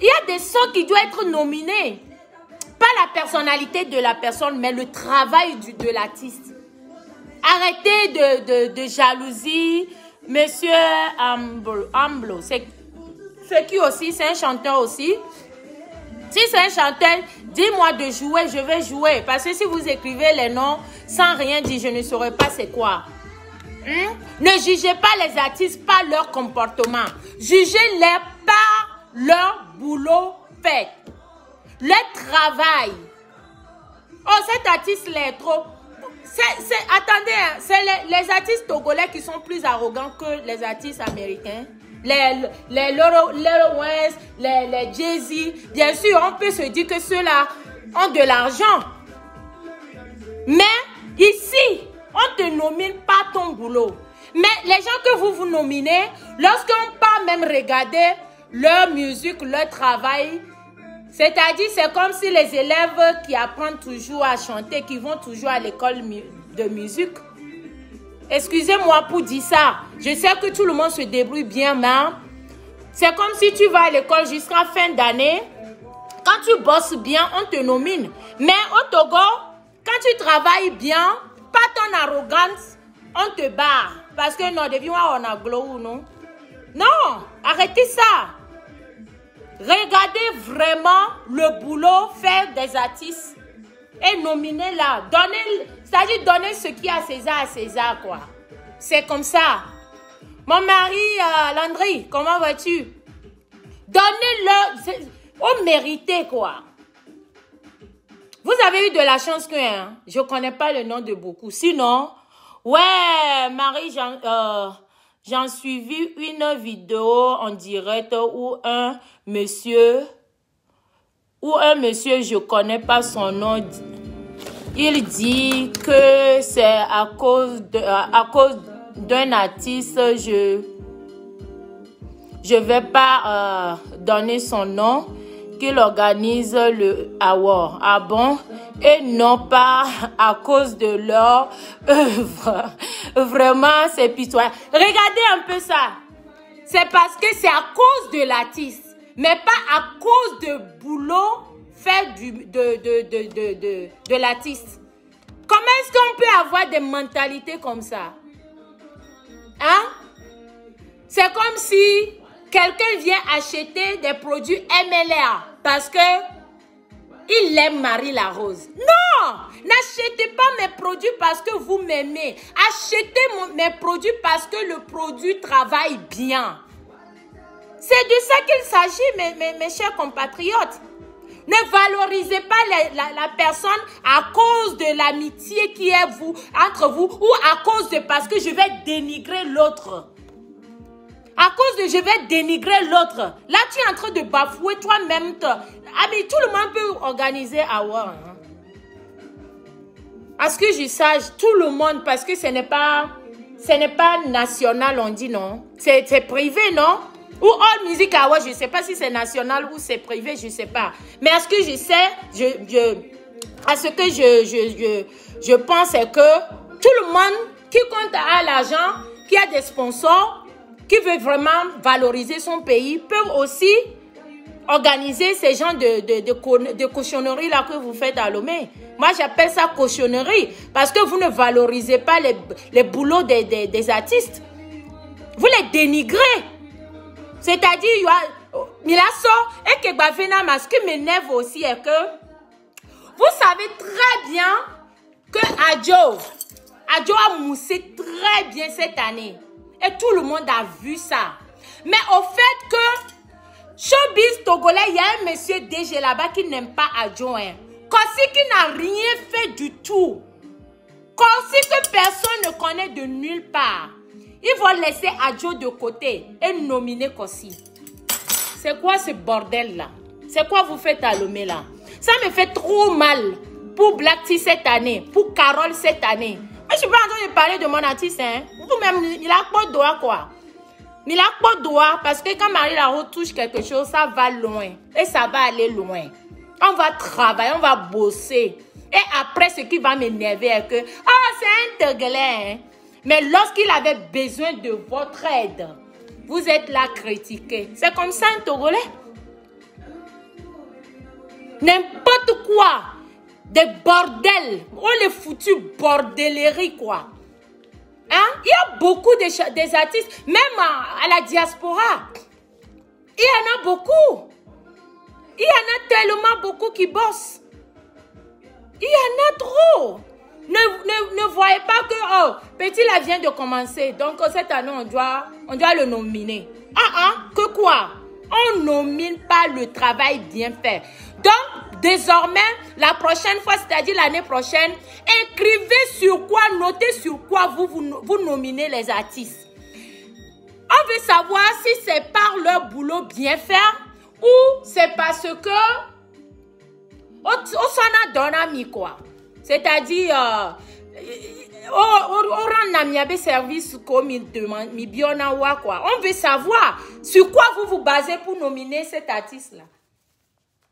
[SPEAKER 1] Il y a des sons qui doivent être nominés. Pas la personnalité de la personne, mais le travail du, de l'artiste. Arrêtez de, de, de jalousie. Monsieur Amblo, c'est qui aussi, c'est un chanteur aussi? Si c'est un chanteur, dis-moi de jouer, je vais jouer. Parce que si vous écrivez les noms sans rien dire, je ne saurais pas c'est quoi. Hein? Ne jugez pas les artistes par leur comportement. Jugez-les par leur boulot fait. Le travail. Oh, cet artiste-là est trop. Attendez, hein, c'est les, artistes togolais qui sont plus arrogants que les artistes américains. Les, les Loro, les, les Jay-Z. Bien sûr, on peut se dire que ceux-là ont de l'argent. Mais ici, on te nomine pas ton boulot. Mais les gens que vous vous nominez, lorsqu'on part même regarder leur musique, leur travail, c'est-à-dire c'est comme si les élèves qui apprennent toujours à chanter, qui vont toujours à l'école de musique, excusez-moi pour dire ça, je sais que tout le monde se débrouille bien, mais c'est comme si tu vas à l'école jusqu'à fin d'année, quand tu bosses bien, on te nomine. Mais au Togo, quand tu travailles bien, pas ton arrogance, on te barre. Parce que non, moi, on a glow, non? Non, arrêtez ça. Regardez vraiment le boulot fait des artistes et nominez là. Donnez, c'est-à-dire donner ce qui à César à César, quoi. C'est comme ça. Mon mari, euh, Landry, comment vas-tu? Donnez-le au mérité, quoi. Vous avez eu de la chance que hein, je connais pas le nom de beaucoup. Sinon, ouais, Marie, j'en euh, j'en suivi une vidéo en direct où un monsieur, où un monsieur, je connais pas son nom, il dit que c'est à cause de, à cause d'un artiste, je, je vais pas euh, donner son nom, qu'il organise le award. Ah bon? Et non pas à cause de leur œuvre. Vraiment, c'est pitoyable. Regardez un peu ça. C'est parce que c'est à cause de l'artiste, mais pas à cause de boulot fait du, de, de, de, l'artiste. Comment est-ce qu'on peut avoir des mentalités comme ça? Hein? C'est comme si quelqu'un vient acheter des produits MLA parce que il aime Marie la Rose. Non! N'achetez pas mes produits parce que vous m'aimez. Achetez mes produits parce que le produit travaille bien. C'est de ça qu'il s'agit, mes, chers compatriotes. Ne valorisez pas la, la- la personne à cause de l'amitié qui est vous, entre vous ou à cause de parce que je vais dénigrer l'autre. À cause de je vais dénigrer l'autre. Là, tu es en train de bafouer toi-même. mais tout le monde peut organiser à voir. hein. À ce que je sache, tout le monde, parce que ce n'est pas, ce n'est pas national, on dit non. C'est privé, non? Ou All Music Award, je ne sais pas si c'est national ou c'est privé, je ne sais pas. Mais à ce que je sais, je, à ce que je, je, je, pense, que tout le monde qui compte à l'argent, qui a des sponsors, qui veut vraiment valoriser son pays, peuvent aussi organiser ces genres de, de, de, là que vous faites à Lomé. Moi, j'appelle ça cochonnerie parce que vous ne valorisez pas les, les boulots des, des, artistes. Vous les dénigrez. C'est-à-dire, il y a- Milasso et Kegbafena, mais ce qui m'énerve aussi est que vous savez très bien que Adjo, Adjo a moussé très bien cette année. Et tout le monde a vu ça. Mais au fait que Showbiz Togolais, il y a un monsieur DG là-bas qui n'aime pas Adjo. Hein. Kossi qui n'a rien fait du tout. Kossi que personne ne connaît de nulle part. Ils vont laisser Adjo de côté et nominer Kossi. C'est quoi ce bordel là? C'est quoi vous faites à Lomé là? Ça me fait trop mal pour Black cette année, pour Carole cette année. Mais je suis pas en train de parler de mon artiste, hein. Vous-même, il a pas de doigt quoi. Il a pas de doigt parce que quand Marie la retouche quelque chose, ça va loin. Et ça va aller loin. On va travailler, on va bosser. Et après, ce qui va m'énerver est que, ah, c'est un Togolais. hein. Mais lorsqu'il avait besoin de votre aide, vous êtes là critiqué. C'est comme ça un Togolais. N'importe quoi. Des bordels. Oh, les foutus bordelleries, quoi. Hein? Il y a beaucoup de, des artistes, même à, la diaspora. Il y en a beaucoup. Il y en a tellement beaucoup qui bossent. Il y en a trop. Ne, ne, ne voyez pas que, oh, Petit là vient de commencer. Donc, cette année, on doit, on doit le nominer. Ah, ah, que quoi? On nomine pas le travail bien fait. Donc, désormais, la prochaine fois, c'est-à-dire l'année prochaine, écrivez sur quoi, notez sur quoi vous, vous, nominez les artistes. On veut savoir si c'est par leur boulot bien faire ou c'est parce que on s'en a donné mi quoi. C'est-à-dire, euh, on rend namiabe service comme il demande. On veut savoir sur quoi vous vous basez pour nominer cet artiste-là.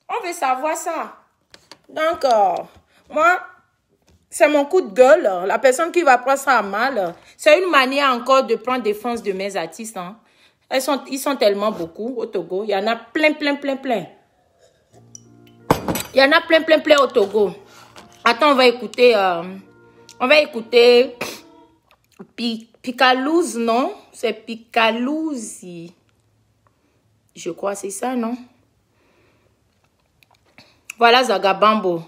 [SPEAKER 1] On veut savoir ça. Donc, euh, moi, c'est mon coup de gueule. La personne qui va prendre ça à mal, c'est une manière encore de prendre défense de mes artistes. hein. Ils sont tellement beaucoup au Togo. Il y en a plein, plein, plein, plein. Il y en a plein, plein, plein au Togo. Attends, on va écouter. euh, on va écouter. Pi- Picalouse, non? C'est Picalouzi. Je crois c'est ça, non? Voilà Zagabambo.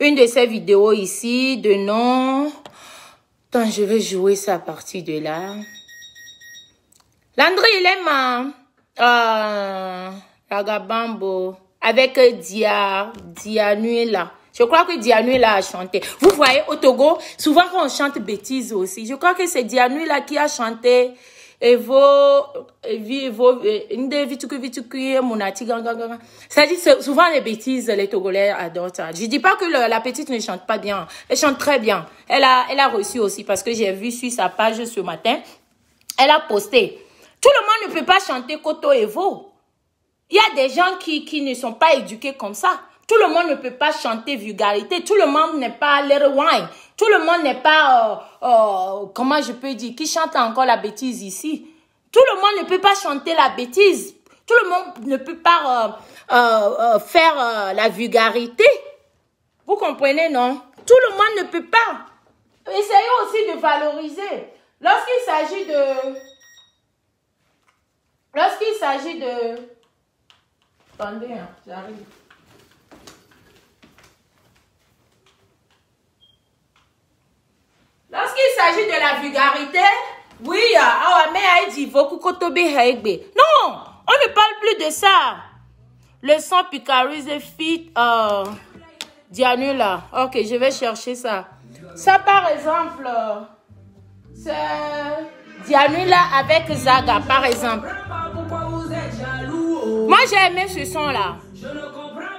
[SPEAKER 1] Une de ces vidéos ici de nom. Attends, je vais jouer ça à partir de là. Landry, il aime euh, Zagabambo avec euh, Dia, Dianuela. Je crois que Dianuela a chanté. Vous voyez, au Togo, souvent on chante bêtises aussi, je crois que c'est Dianuela qui a chanté Monati, Ganga, Ganga. C'est-à-dire, c'est- souvent les bêtises, les Togolais adorent. Je dis pas que le- la petite ne chante pas bien. Elle chante très bien. Elle a, elle a reçu aussi parce que j'ai vu sur sa page ce matin. Elle a posté. Tout le monde ne peut pas chanter Koto Evo. Il y a des gens qui, qui ne sont pas éduqués comme ça. Tout le monde ne peut pas chanter vulgarité. Tout le monde n'est pas little wine. Tout le monde n'est pas, euh, euh, comment je peux dire, qui chante encore la bêtise ici? Tout le monde ne peut pas chanter la bêtise. Tout le monde ne peut pas euh, faire la vulgarité. Vous comprenez, non? Tout le monde ne peut pas. Essayez aussi de valoriser. Lorsqu'il s'agit de... Lorsqu'il s'agit de... Attendez, hein, j'arrive. Lorsqu'il s'agit de la vulgarité, oui, ah, mais elle dit, beaucoup kotobe haegbe. Non, on ne parle plus de ça. Le son Picarise fit euh, Dianula. Ok, je vais chercher ça. Ça, par exemple, euh, c'est Dianula avec Zaga, par exemple.
[SPEAKER 2] Oh,
[SPEAKER 1] Moi, j'ai aimé ce son-là.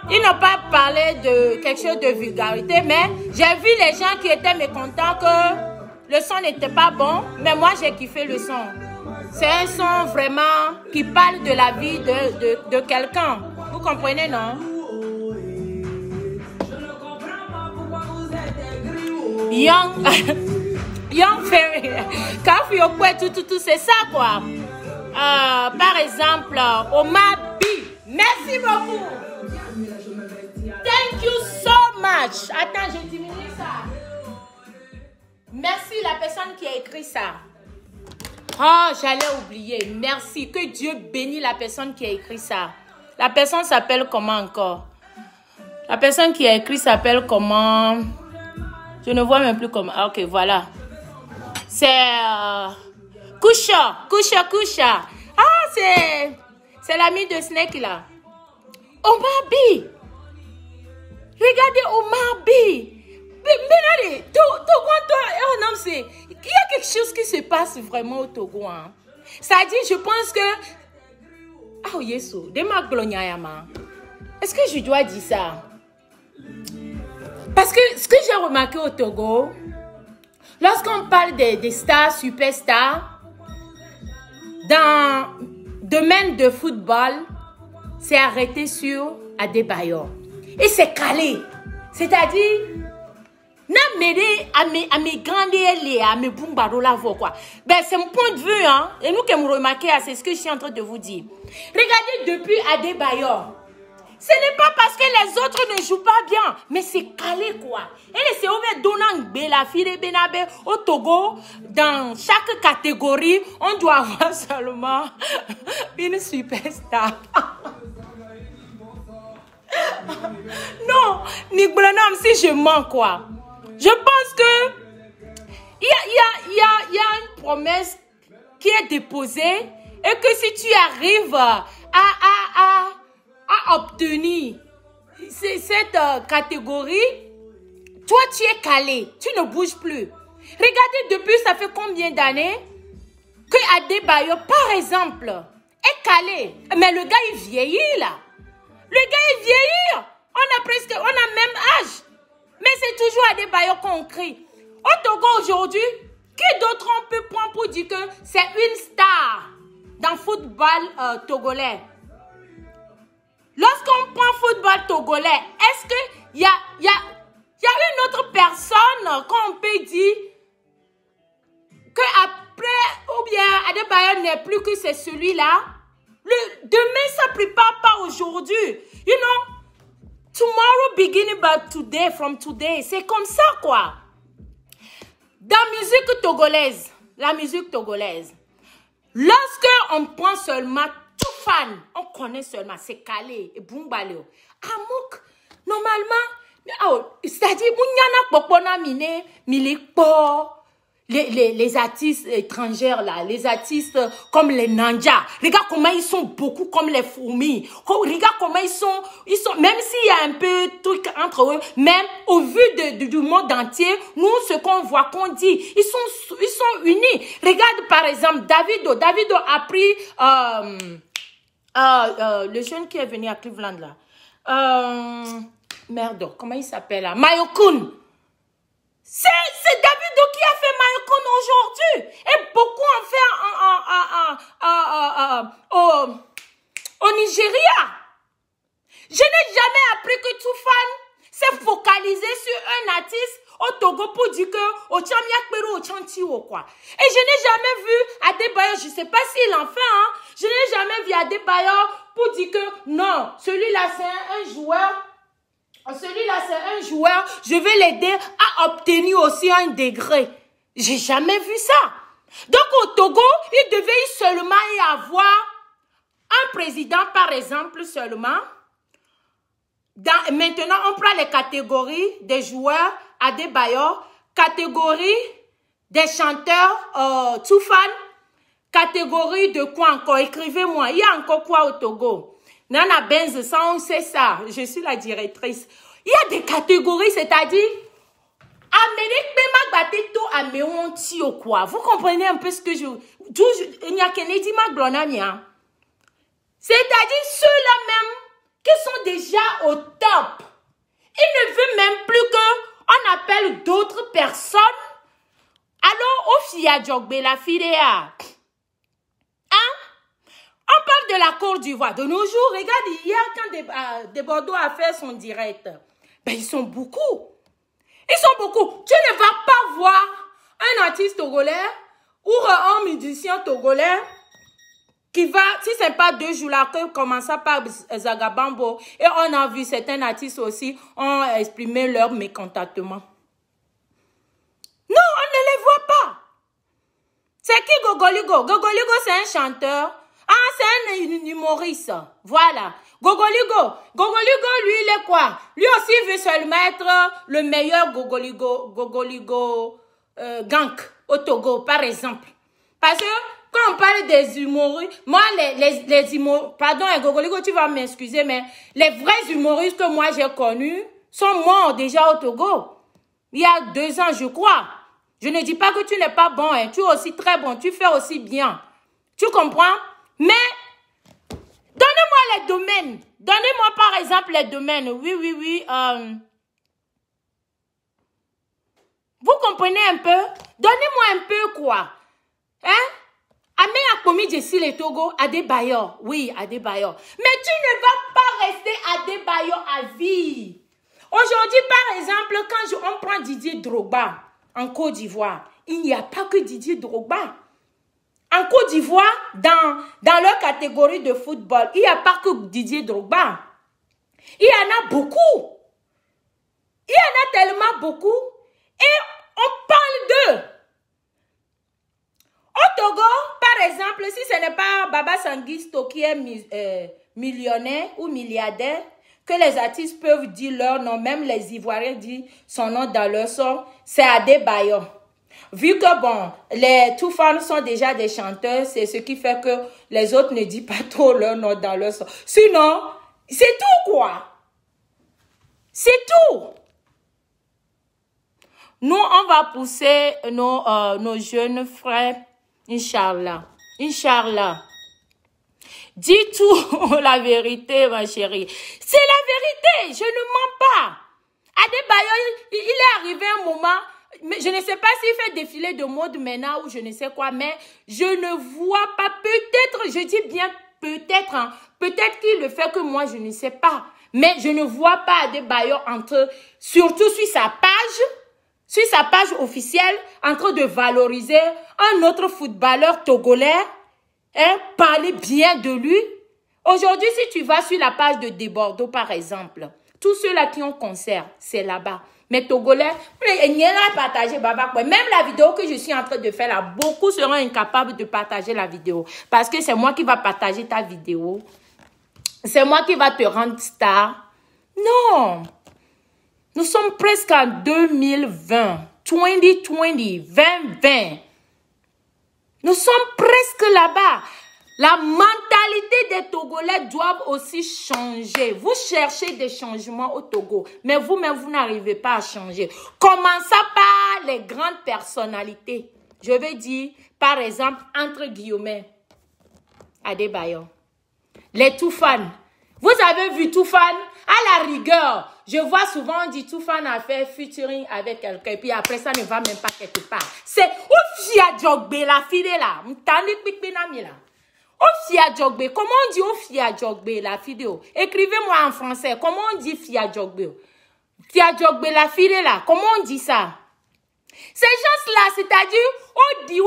[SPEAKER 1] Ils n'ont pas parlé de quelque chose de vulgarité, mais j'ai vu les gens qui étaient mécontents que le son n'était pas bon, mais moi, j'ai kiffé le son. C'est un son vraiment qui parle de la vie de, de, de quelqu'un. Vous comprenez, non? Young, Young Ferry, Kafi Okwe, tout, tout, tout, c'est ça quoi. Euh, par exemple, Omar B. Merci beaucoup. Thank you so much. Attends, j'ai diminué ça. Merci la personne qui a écrit ça. Oh, j'allais oublier. Merci. Que Dieu bénisse la personne qui a écrit ça. La personne s'appelle comment encore? La personne qui a écrit s'appelle comment? Je ne vois même plus comment. Ah, ok, voilà. C'est euh, Kusha, Kusha. Ah, c'est c'est l'ami de Snake là. B. Regardez Omar B. Mais, Togo, toi, oh non, c'est. Il y a quelque chose qui se passe vraiment au Togo. Hein. Ça dit, je pense que. Ah, Demak Blonyayama. Est-ce que je dois dire ça? Parce que ce que j'ai remarqué au Togo, lorsqu'on parle des, des stars, superstars, dans le domaine de football, c'est arrêté sur Adebayor. Et c'est calé. C'est-à-dire, n'a m'aider à me, à me grandir, à me bombarder la voix, quoi. Ben, c'est mon point de vue, hein. Et nous qui me remarquez, ah, c'est ce que je suis en train de vous dire. Regardez depuis Adebayor. Ce n'est pas parce que les autres ne jouent pas bien, mais c'est calé quoi. Et c'est ouvert donnant la fille Benabe au Togo. Dans chaque catégorie, on doit avoir seulement une superstar. non, Nick Branham, si je mens quoi. Je pense que il y a, y, a, y, a, une promesse qui est déposée et que si tu arrives à, à, à, à obtenir cette euh, catégorie, toi tu es calé, tu ne bouges plus. Regardez depuis ça fait combien d'années que Adebayo, par exemple, est calé. Mais le gars il vieillit là. Le gars il vieillit. On a presque, on a même âge. Mais c'est toujours Adebayo qu'on crie. Au Togo aujourd'hui, qui d'autre on peut prendre pour dire que c'est une star dans le football euh, togolais? Lorsqu'on prend football togolais, est-ce qu'il y a, y, a, y a une autre personne qu'on peut dire que après, ou bien Adebayo n'est plus que c'est celui-là? Demain, ça prépare pas aujourd'hui. You know, tomorrow beginning by today, from today. C'est comme ça, quoi. Dans la musique togolaise, la musique togolaise, lorsque on prend seulement tout fan, on connaît seulement, c'est calé et Bumbaleo. Amouk, normalement, oh, c'est-à-dire, Mounyana Popona Mine, Milikpo, les, les, les artistes étrangères là, les artistes comme les Nanja, regarde comment ils sont beaucoup comme les fourmis. Oh, Regarde comment ils sont, ils sont, même s'il y a un peu de truc entre eux, même au vu de, de- du monde entier, nous, ce qu'on voit, qu'on dit, ils sont, ils sont unis. Regarde par exemple Davido. Davido a pris, euh, euh, euh, le jeune qui est venu à Cleveland là. Euh, merde, comment il s'appelle là? Mayokun. C'est Davido qui a fait Mayokun aujourd'hui. Et beaucoup ont fait en, en, en, au, au Nigeria. Je n'ai jamais appris que tout fan s'est focalisé sur un artiste au Togo pour dire que au Tchamiakperu, au Tchantiwo, quoi. Et je n'ai jamais vu Adebayo, je sais pas s'il en fait, hein. Je n'ai jamais vu Adebayo pour dire que non, celui-là c'est un, un joueur celui-là, c'est un joueur, je vais l'aider à obtenir aussi un degré. J'ai jamais vu ça. Donc au Togo, il devait seulement y avoir un président, par exemple, seulement. Maintenant, on prend les catégories des joueurs à des bailleurs, catégorie des chanteurs, euh, tout fans, catégorie de quoi encore? Écrivez-moi, il y a encore quoi au Togo? Nana Benz, ça on sait ça, je suis la directrice. Il y a des catégories, c'est-à-dire Amérique, même Bateto, Améonti ou quoi. Vous comprenez un peu ce que je... Il n'y a Kennedy Maglonamia. C'est-à-dire ceux-là même qui sont déjà au top. Il ne veut même plus qu'on appelle d'autres personnes. Alors, au Fia la fidéa. On parle de la Côte d'Ivoire. De nos jours, regarde, hier, quand des, Bordeaux a fait son direct, ben, ils sont beaucoup. Ils sont beaucoup. Tu ne vas pas voir un artiste togolais ou un musicien togolais qui va, si c'est pas deux jours là, que par Zagabambo, et on a vu certains artistes aussi ont exprimé leur mécontentement. Non, on ne les voit pas. C'est qui Gogoligo? Gogoligo, c'est un chanteur. Ah, c'est un humoriste. Voilà. Gogoligo. Gogoligo, lui, il est quoi? Lui aussi veut seulement être le meilleur Gogoligo, Gogoligo euh, gank au Togo, par exemple. Parce que quand on parle des humoristes, moi, les, les, humoristes, pardon, Gogoligo, tu vas m'excuser, mais les vrais humoristes que moi j'ai connus sont morts déjà au Togo. Il y a deux ans, je crois. Je ne dis pas que tu n'es pas bon, hein. tu es aussi très bon, tu fais aussi bien. Tu comprends? Mais, donnez-moi les domaines. Donnez-moi par exemple les domaines. Oui, oui, oui. Euh, vous comprenez un peu? Donnez-moi un peu quoi? Hein? Amé a commis ici les Togo à des bailleurs. Oui, à des bailleurs. Mais tu ne vas pas rester à des bailleurs à vie. Aujourd'hui, par exemple, quand on prend Didier Drogba en Côte d'Ivoire, il n'y a pas que Didier Drogba. En Côte d'Ivoire, dans, dans leur catégorie de football, il n'y a pas que Didier Drogba. Il y en a beaucoup. Il y en a tellement beaucoup. Et on parle d'eux. Au Togo, par exemple, si ce n'est pas Baba Sangisto qui est euh, millionnaire ou milliardaire, que les artistes peuvent dire leur nom, même les Ivoiriens disent son nom dans leur son, c'est Adebayo. Vu que, bon, les Toufans sont déjà des chanteurs, c'est ce qui fait que les autres ne disent pas trop leur nom dans leur son. Sinon, c'est tout quoi. C'est tout. Nous, on va pousser nos, euh, nos jeunes frères, Inch'Allah. Inch'Allah. Dis tout la vérité, ma chérie. C'est la vérité, je ne mens pas. Adebayo, il est arrivé un moment, je ne sais pas s'il fait défiler de mode maintenant ou je ne sais quoi, mais je ne vois pas, peut-être, je dis bien peut-être, hein, peut-être qu'il le fait que moi, je ne sais pas. Mais je ne vois pas Adebayo entre, surtout sur sa page, sur sa page officielle, en train de valoriser un autre footballeur togolais hein, parler bien de lui. Aujourd'hui, si tu vas sur la page de Debordeaux, par exemple, tous ceux-là qui ont concert, c'est là-bas. Mais Togolais, partager Même la vidéo que je suis en train de faire beaucoup seront incapables de partager la vidéo. Parce que c'est moi qui va partager ta vidéo. C'est moi qui va te rendre star. Non. Nous sommes presque en 2020. 2020. 2020. Nous sommes presque là-bas. La mentalité des Togolais doit aussi changer. Vous cherchez des changements au Togo, mais vous-même, vous, n'arrivez pas à changer. Commençons par les grandes personnalités? Je vais dire, par exemple, entre guillemets, Adebayo. Les Toufan. Vous avez vu Toufan À la rigueur, je vois souvent, on dit Toufan a fait featuring avec quelqu'un, et puis après, ça ne va même pas quelque part. C'est Oufia Jogbe, la fille là. Pikpinami là. Oufia Jogbe, comment on dit Oufia Jogbe, la vidéo Écrivez-moi en français, comment on dit Fia Jogbe Fia Jogbe, la fille là, comment on dit ça? Ces gens-là, c'est-à-dire, on dit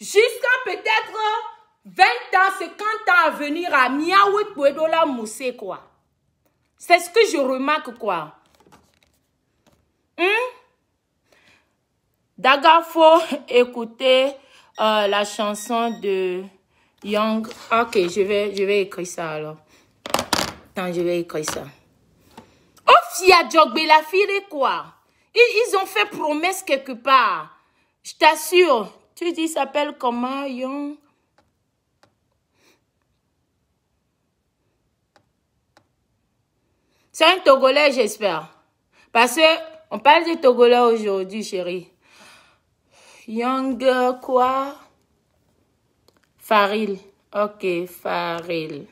[SPEAKER 1] jusqu'à peut-être 20 ans, 50 ans à venir à Miaoui Puedola Moussé, quoi. C'est ce que je remarque, quoi. Hmm? Daga, faut euh, la chanson de Young. Ok, je vais, je vais écrire ça alors. Attends, je vais écrire ça. Oh, Fia Jogbe, la fille, quoi? Ils, ils ont fait promesse quelque part. Je t'assure. Tu dis, s'appelle comment, Young? C'est un Togolais, j'espère. Parce que on parle du Togolais aujourd'hui, chérie. Young quoi? Faril. Ok, Faril.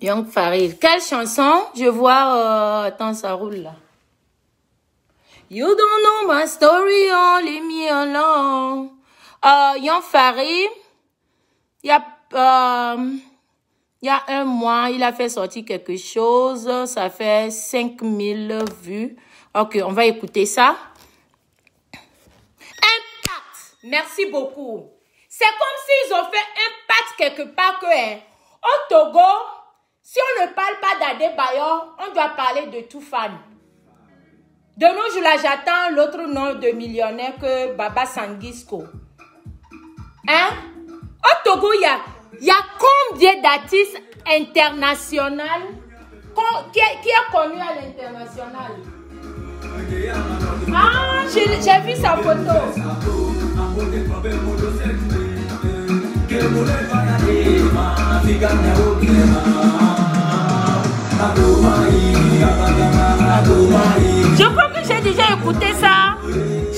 [SPEAKER 1] Young Faril. Quelle chanson? Je vois... euh, attends, ça roule là. You don't know my story, only me alone. Euh, Young Faril, il y euh, il y a un mois, il a fait sortir quelque chose. Ça fait 5000 vues. Ok, on va écouter ça. Merci beaucoup. C'est comme s'ils ont fait impact quelque part que, hein, au Togo, si on ne parle pas d'Adebayor, on doit parler de tout fan. De nos jours, là, j'attends l'autre nom de millionnaire que Baba Sangisco. Hein? Au Togo, il y a, y a combien d'artistes internationaux qui, qui est connu à l'international? Ah, j'ai vu sa photo. Je crois que j'ai déjà écouté ça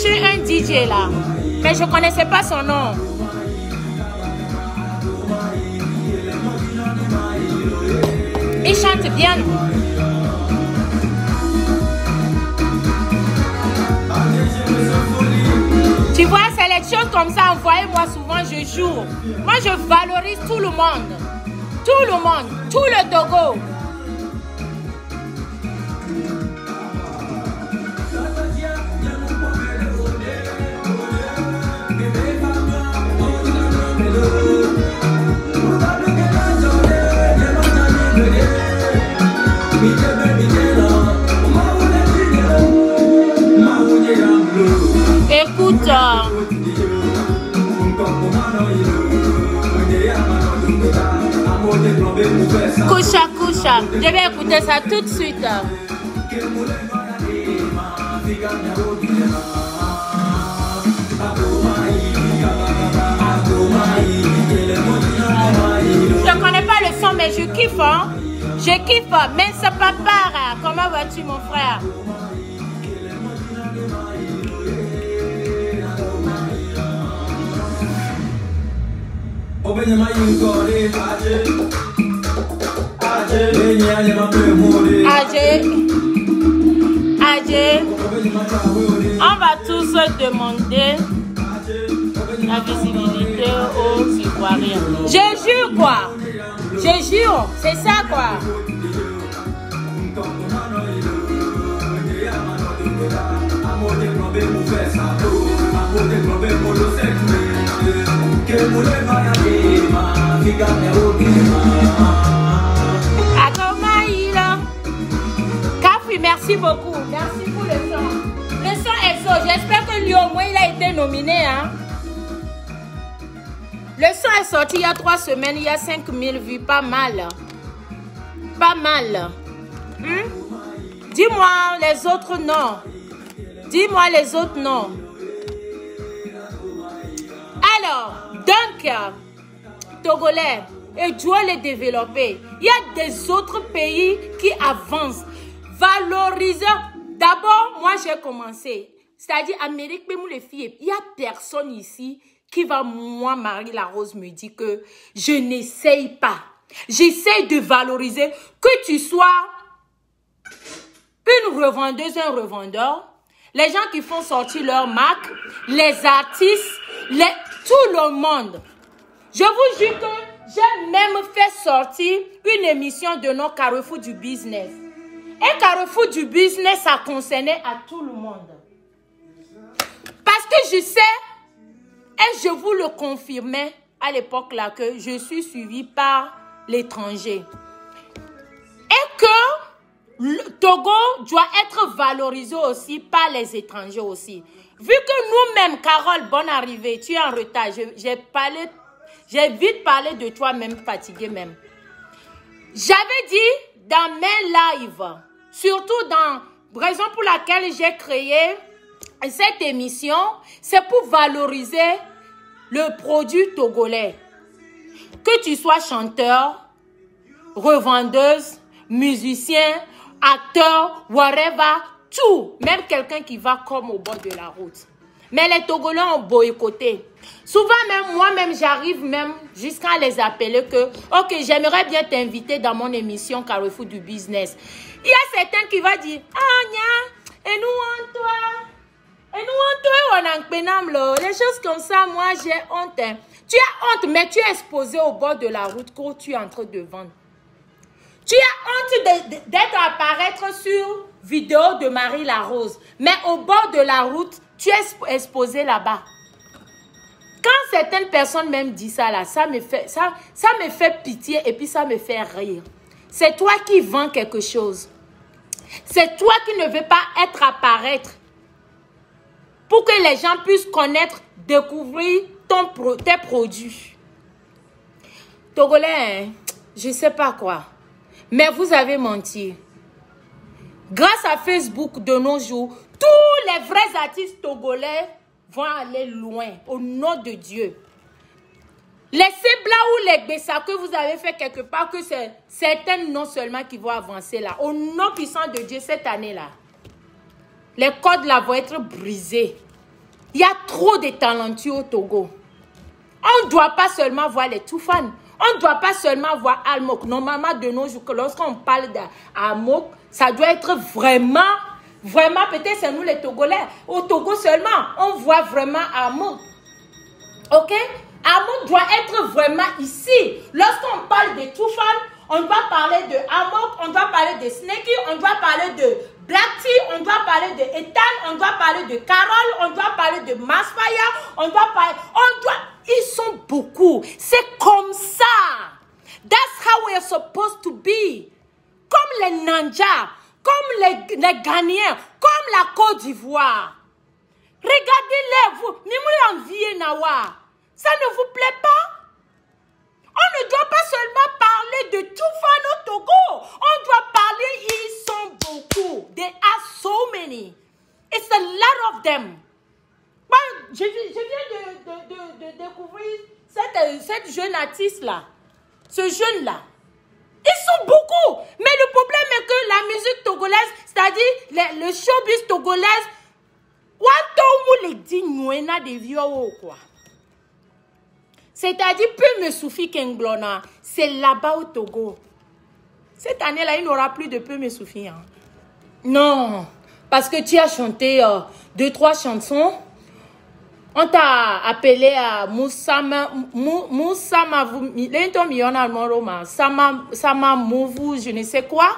[SPEAKER 1] chez un DJ là. Mais je connaissais pas son nom. Il chante bien. Tu vois, c'est les choses comme ça, envoyez-moi souvent, je joue. Moi, je valorise tout le monde. Tout le monde, tout le Togo. Écoute, euh, Coucha Coucha, je vais écouter ça tout de suite. Je connais pas le son, mais je kiffe, hein. Je kiffe, mais c'est pas part. Comment vas-tu, mon frère? On va tous demander la visibilité aux Ivoiriens. Je jure quoi? Je jure, c'est ça quoi? Merci beaucoup. Merci pour le son. Le son est chaud. J'espère que lui au moins il a été nominé. Hein? Le son est sorti il y a trois semaines. Il y a 5000 vues. Pas mal. Pas mal. Hmm? Dis-moi les autres noms. Dis-moi les autres noms. Alors, donc, Togolais, et doit les développer. Il y a des autres pays qui avancent. Valorisez. D'abord, moi, j'ai commencé. C'est-à-dire, Amérique, même les filles, il n'y a personne ici qui va, moi, Marie Larose, me dit que je n'essaye pas. J'essaye de valoriser que tu sois une revendeuse, un revendeur, les gens qui font sortir leur marque, les artistes, les, tout le monde. Je vous jure que j'ai même fait sortir une émission de nos Carrefour du business. Et Carrefour du business, ça concernait à tout le monde. Parce que je sais, et je vous le confirmais à l'époque là, que je suis suivie par l'étranger. Et que Togo doit être valorisé aussi par les étrangers aussi. Vu que nous-mêmes, Carole, bonne arrivée, tu es en retard. J'ai parlé, j'ai vite parlé de toi, même fatigué même. J'avais dit dans mes lives, surtout dans raison pour laquelle j'ai créé cette émission, c'est pour valoriser le produit togolais. Que tu sois chanteur, revendeuse, musicien, acteur, whatever, tout, même quelqu'un qui va comme au bord de la route. Mais les Togolais ont boycotté. Souvent même, moi-même, j'arrive même jusqu'à les appeler que, ok, j'aimerais bien t'inviter dans mon émission Carrefour du Business. Il y a certains qui vont dire, ah, et nous en toi, et nous en toi, on. Les choses comme ça, moi, j'ai honte. hein. Tu as honte, mais tu es exposé au bord de la route quand tu es en train de vendre. Tu as honte d'être apparaître sur vidéo de Marie Larose. Mais au bord de la route, tu es exp- exposé là-bas. Quand certaines personnes même disent ça là, ça me fait, ça, me fait pitié et puis ça me fait rire. C'est toi qui vends quelque chose. C'est toi qui ne veux pas être apparaître pour que les gens puissent connaître, découvrir ton tes produits. Togolais, hein, je ne sais pas quoi. Mais vous avez menti. Grâce à Facebook de nos jours, tous les vrais artistes togolais vont aller loin au nom de Dieu. Les Sebla ou les Bessa que vous avez fait quelque part, que c'est certains non seulement qui vont avancer là. Au nom puissant de Dieu cette année-là, les codes là vont être brisés. Il y a trop de talentueux au Togo. On ne doit pas seulement voir les Toufan. On ne doit pas seulement voir Almok. Normalement, de nos jours, lorsqu'on parle d'Almok, ça doit être vraiment, vraiment, peut-être c'est nous les Togolais. Au Togo seulement, on voit vraiment Almok. Ok? Amok doit être vraiment ici. Lorsqu'on parle de Toufan, on doit parler de Amok, on doit parler de Snakey, on doit parler de Black Tea, on doit parler de Ethan, on doit parler de Carol, on doit parler de Masfaya, on doit parler, on doit, ils sont beaucoup. C'est comme ça. That's how we are supposed to be. Comme les Nanja, comme les, les Ghanéens, comme la Côte d'Ivoire. Regardez-les, vous. Mimoui envie Nawa. Ça ne vous plaît pas? On ne doit pas seulement parler de tout fan au Togo. On doit parler, ils sont beaucoup. There are so many. It's a lot of them. Moi, je viens de, de- de- de découvrir cette, cette jeune artiste-là. Ce jeune-là. Ils sont beaucoup. Mais le problème est que la musique togolaise, c'est-à-dire le, le showbiz togolaise. C'est-à-dire, peu me suffit qu'Englona. C'est là-bas au Togo. Cette année-là, il n'aura plus de peu me suffit. hein. Non. Parce que tu as chanté euh, deux, trois chansons. On t'a appelé à Moussama, Mou- Moussama, Miona Moroma, Sama, Sama Mouvu, je ne sais quoi.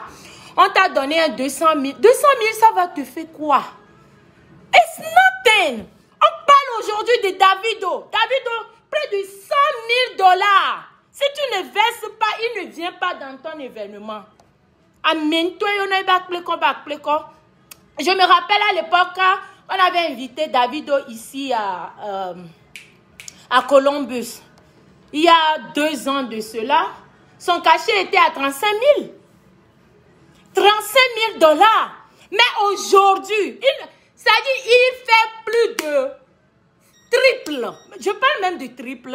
[SPEAKER 1] On t'a donné un 200 000. 200 000, ça va te faire quoi? It's nothing. On parle aujourd'hui de Davido. Davido, près de 100 000 dollars. Si tu ne verses pas, il ne vient pas dans ton événement. Amène-toi, on a. Je me rappelle à l'époque, on avait invité Davido ici à, euh, à Columbus. Il y a deux ans de cela, son cachet était à 35 000. 35 000 dollars. Mais aujourd'hui, c'est-à-dire il fait plus de triple. Je parle même du triple.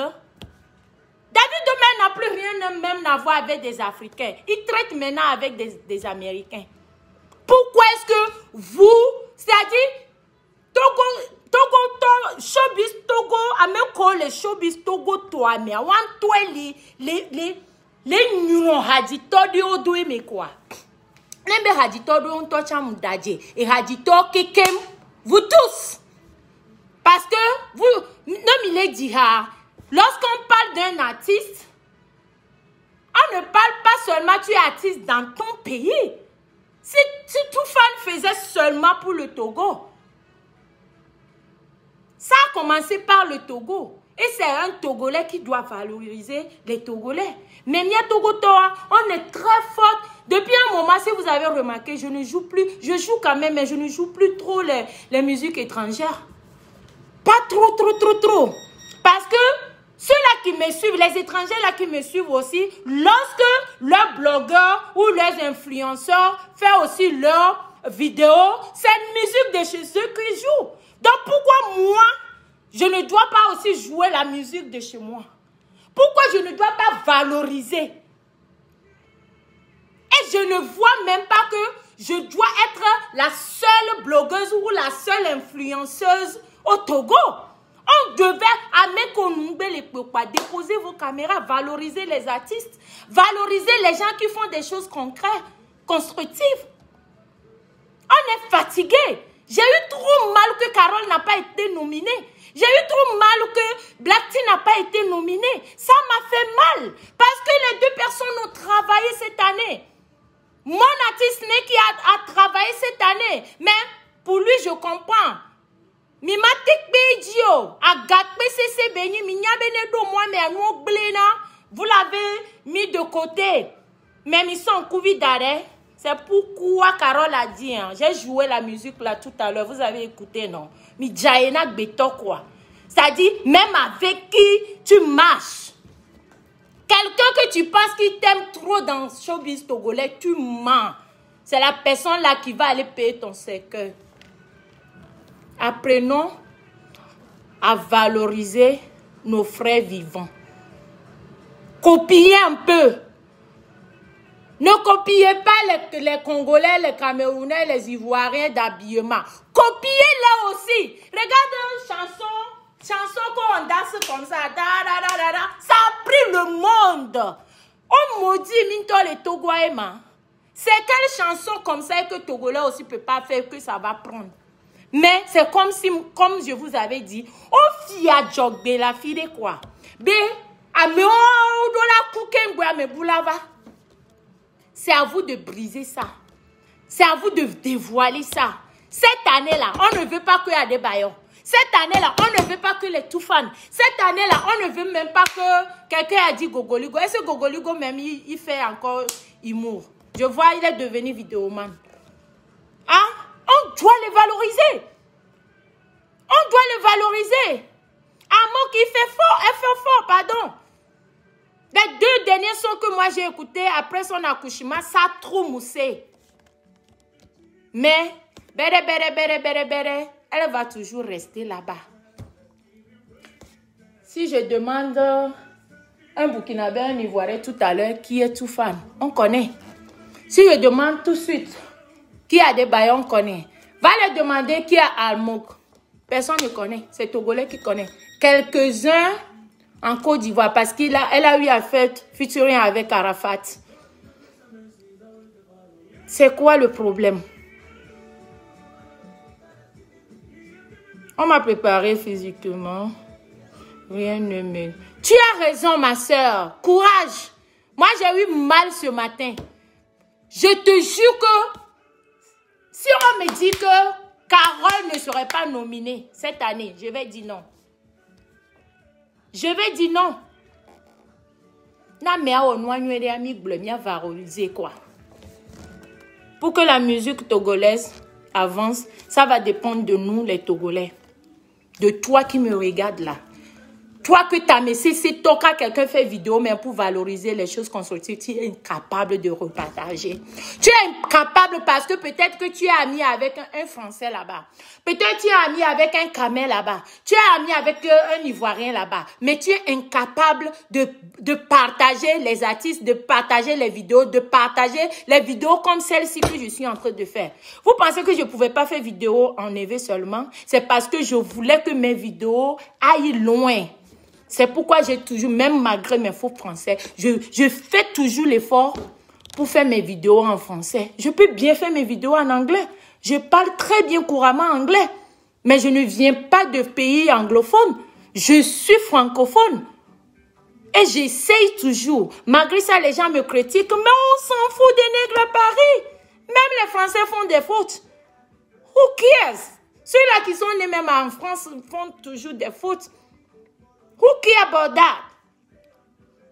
[SPEAKER 1] David Domaine n'a plus rien même à voir avec des Africains. Il traite maintenant avec des, des Américains. Pourquoi est-ce que vous, c'est-à-dire, Togo, Togo, to, showbiz Togo, ameko le showbiz Togo toi, mais want toi les, les, les, les nuons hadito de odo mais quoi? Nembe hadito do on tocha mudaje, et hadito kekem, vous tous. Parce que, vous, il est dit, ah, lorsqu'on parle d'un artiste, on ne parle pas seulement tu es artiste dans ton pays. Si, si tout fan faisait seulement pour le Togo, ça a commencé par le Togo. Et c'est un Togolais qui doit valoriser les Togolais. Mais Nia Togo Toa, on est très fort. Depuis un moment, si vous avez remarqué, je ne joue plus. Je joue quand même, mais je ne joue plus trop les, les musiques étrangères. Pas trop, trop, trop, trop. Parce que ceux-là qui me suivent, les étrangers là qui me suivent aussi, lorsque leurs blogueurs ou leurs influenceurs font aussi leurs vidéos, c'est une musique de chez eux qu'ils jouent. Donc pourquoi moi, je ne dois pas aussi jouer la musique de chez moi? Pourquoi je ne dois pas valoriser? Et je ne vois même pas que je dois être la seule blogueuse ou la seule influenceuse au Togo. On devait, à déposer vos caméras, valoriser les artistes, valoriser les gens qui font des choses concrètes, constructives. On est fatigué. J'ai eu trop mal que Carole n'a pas été nominée. J'ai eu trop mal que Black Tea n'a pas été nominée. Ça m'a fait mal. Parce que les deux personnes ont travaillé cette année. Mon artiste né qui a, travaillé cette année. Mais pour lui, je comprends. Mima agatpe sese beni, minya bene do moi mais. Vous l'avez mis de côté. Mais ils sont couvis d'arrêt. C'est pourquoi Carole a dit, hein, j'ai joué la musique là tout à l'heure, vous avez écouté, non? Mi jaena beto quoi. Ça dit, même avec qui tu marches, quelqu'un que tu penses qui t'aime trop dans le showbiz togolais, tu mens. C'est la personne là qui va aller payer ton cercueil. Apprenons à valoriser nos frères vivants. Copiez un peu. Ne copiez pas les, Congolais, les Camerounais, les Ivoiriens d'habillement. Copiez-les aussi. Regarde une chanson, chanson qu'on danse comme ça. Da, da, da, da. Ça a pris le monde. On maudit Minto les Togoaïma. C'est quelle chanson comme ça que Togolais aussi peut pas faire que ça va prendre? Mais c'est comme si, comme je vous avais dit, on fit à jog de la fille quoi. B, à me oh, do la kuken à me boulava. C'est à vous de briser ça. C'est à vous de dévoiler ça. Cette année-là, on ne veut pas qu'il y ait des baillons. Cette année-là, on ne veut pas que les tout fans. Cette année-là, on ne veut même pas que quelqu'un a dit Gogoligo. Est-ce que Gogoligo même, il, fait encore humour? Je vois, il est devenu vidéoman. Hein? On doit les valoriser. On doit les valoriser. Un mot qui fait fort, elle fait fort, pardon. Les deux derniers sons que moi j'ai écoutés après son accouchement, ça a trop moussé. Mais, elle va toujours rester là-bas. Si je demande un Burkinabé, un Ivoirien tout à l'heure qui est tout fan, on connaît. Si je demande tout de suite qui a des baillons, on connaît. Va leur demander qui a Almouk. Personne ne connaît. C'est Togolais qui connaît. Quelques-uns en Côte d'Ivoire parce qu'elle a, a eu à faire avec Arafat. C'est quoi le problème? On m'a préparé physiquement. Rien ne me... Tu as raison, ma soeur. Courage. Moi, j'ai eu mal ce matin. Je te jure que si on me dit que Carole ne serait pas nominée cette année, je vais dire non. Je vais dire non. Na mea o noagnouere ami blemia quoi? Pour que la musique togolaise avance, ça va dépendre de nous les Togolais. De toi qui me regardes là. Toi que tu as messé, c'est toi quand quelqu'un fait vidéo, mais pour valoriser les choses constructives, tu es incapable de repartager. Tu es incapable parce que peut-être que tu es ami avec un, Français là-bas. Peut-être tu es ami avec un Camel là-bas. Tu es ami avec euh, un Ivoirien là-bas. Mais tu es incapable de, de partager les artistes, de partager les vidéos, de partager les vidéos comme celle-ci que je suis en train de faire. Vous pensez que je pouvais pas faire vidéo en EV seulement? C'est parce que je voulais que mes vidéos aillent loin. C'est pourquoi j'ai toujours, même malgré mes faux français, je, je fais toujours l'effort pour faire mes vidéos en français. Je peux bien faire mes vidéos en anglais. Je parle très bien couramment anglais. Mais je ne viens pas de pays anglophones. Je suis francophone. Et j'essaye toujours. Malgré ça, les gens me critiquent. Mais on s'en fout des nègres à Paris. Même les Français font des fautes. Who cares? Ceux-là qui sont nés même en France font toujours des fautes. Who care about that?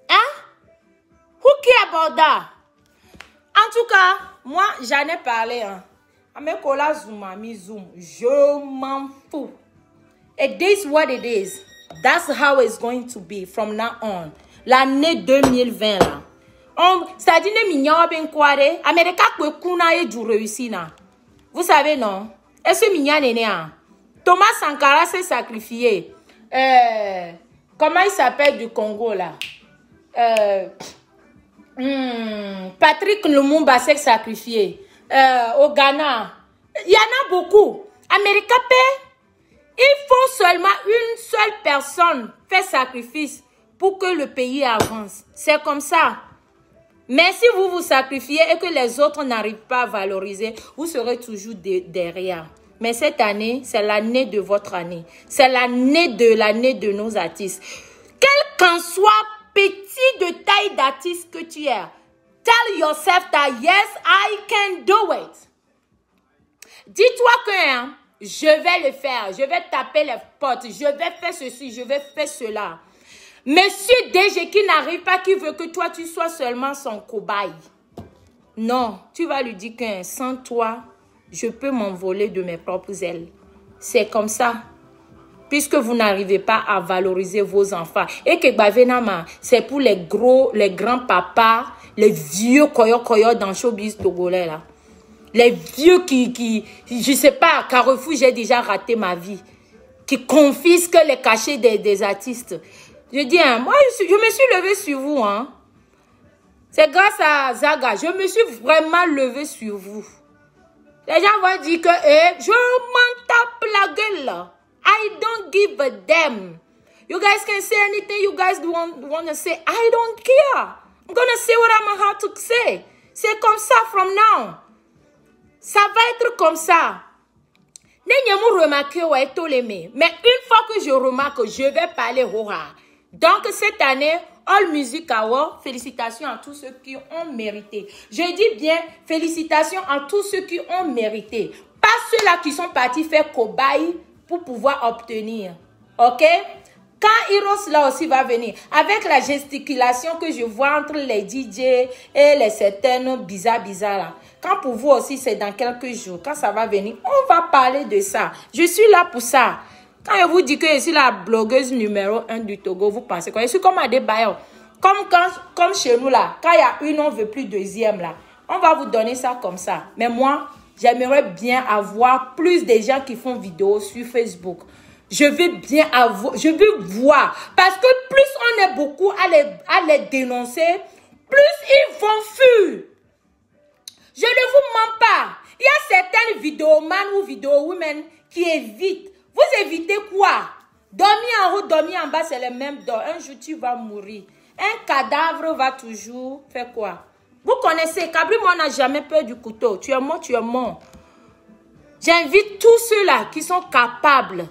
[SPEAKER 1] Hein? Who care about that? En tout cas, moi, j'en ai parlé. Hein. Amekola Zoomami Zoom. Je m'en fous. It is what it is. That's how it's going to be from now on. L'année 2020 là. C'est-à-dire, ne mignon ben kware. Amerika kwe kuna e du réussi na. Vous savez non? Est-ce mignon est né hein? Thomas Sankara s'est sacrifié. Euh, comment il s'appelle du Congo là? Euh, Hmm, Patrick Lumumba s'est sacrifié. Euh, au Ghana. Il y en a beaucoup. America il faut seulement une seule personne faire sacrifice pour que le pays avance. C'est comme ça. Mais si vous vous sacrifiez et que les autres n'arrivent pas à valoriser, vous serez toujours derrière. Mais cette année, c'est l'année de votre année. C'est l'année de l'année de nos artistes. Quel qu'en soit petit de taille d'artiste que tu es, tell yourself that yes, I can do it. Dis-toi que hein, je vais le faire, je vais taper les potes, je vais faire ceci, je vais faire cela. Monsieur DG qui n'arrive pas, qui veut que toi tu sois seulement son cobaye. Non, tu vas lui dire que sans toi, je peux m'envoler de mes propres ailes. C'est comme ça. Puisque vous n'arrivez pas à valoriser vos enfants. Et que Bavenama, c'est pour les gros, les grands papas, les vieux koyo koyo dans le showbiz togolais là. Les vieux qui, qui, je sais pas, Carrefour, j'ai déjà raté ma vie. Qui confisquent les cachets des, des artistes. Je dis, hein, moi, je, me suis levé sur vous. Hein. C'est grâce à Zaga. Je me suis vraiment levé sur vous. Les gens vont dire que eh, je m'en tape la gueule. I don't give a damn. You guys can say anything you guys want, want to say. I don't care. I'm to say what I'm about to say. C'est comme ça from now. Ça va être comme ça. N'ayez-moi remarqué, ouais, Mais une fois que je remarque, je vais parler hoha. Donc, cette année, All Music Award, félicitations à tous ceux qui ont mérité. Je dis bien félicitations à tous ceux qui ont mérité. Pas ceux-là qui sont partis faire cobaye pour pouvoir obtenir. OK? Quand Eros là aussi va venir, avec la gesticulation que je vois entre les DJ et les certaines bizarres bizarres là, quand pour vous aussi c'est dans quelques jours, quand ça va venir, on va parler de ça. Je suis là pour ça. Je vous dis que je suis la blogueuse numéro 1 du Togo, vous pensez quoi? Je suis comme Adebayo. Comme, quand, comme chez nous là, quand il y a une, on veut plus deuxième là. On va vous donner ça comme ça. Mais moi, j'aimerais bien avoir plus de gens qui font vidéo sur Facebook. Je veux bien avoir, je veux voir. Parce que plus on est beaucoup à les, à les dénoncer, plus ils vont fuir. Je ne vous mens pas. Il y a certaines vidéomans ou vidéo-women qui évitent vous évitez quoi? Dormir en haut, dormir en bas, c'est le même dos. Un jour, tu vas mourir. Un cadavre va toujours faire quoi? Vous connaissez, Kabri, moi, n'a jamais peur du couteau. Tu es mort, tu es mort. J'invite tous ceux-là qui sont capables,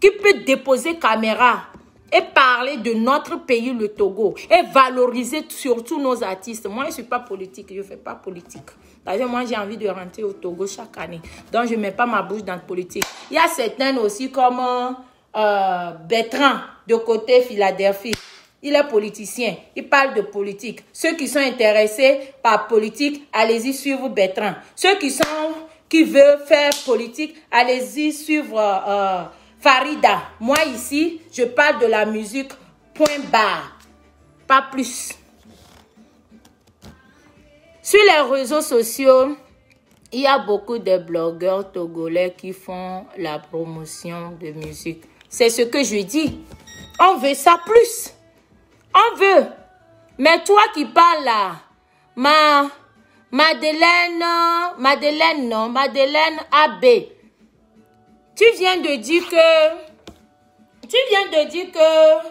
[SPEAKER 1] qui peuvent déposer caméra et parler de notre pays, le Togo, et valoriser surtout nos artistes. Moi, je ne suis pas politique, je ne fais pas politique. D'ailleurs, moi, j'ai envie de rentrer au Togo chaque année. Donc, je ne mets pas ma bouche dans la politique. Il y a certains aussi comme euh, Bertrand, de côté Philadelphie. Il est politicien, il parle de politique. Ceux qui sont intéressés par politique, allez-y suivre Bertrand. Ceux qui sont qui veulent faire politique, allez-y suivre euh, Farida. Moi ici, je parle de la musique point barre, pas plus. Sur les réseaux sociaux, il y a beaucoup de blogueurs togolais qui font la promotion de musique. C'est ce que je dis. On veut ça plus. On veut. Mais toi qui parles là, ma Madeleine, Madeleine non, Madeleine AB, tu viens de dire que, tu viens de dire que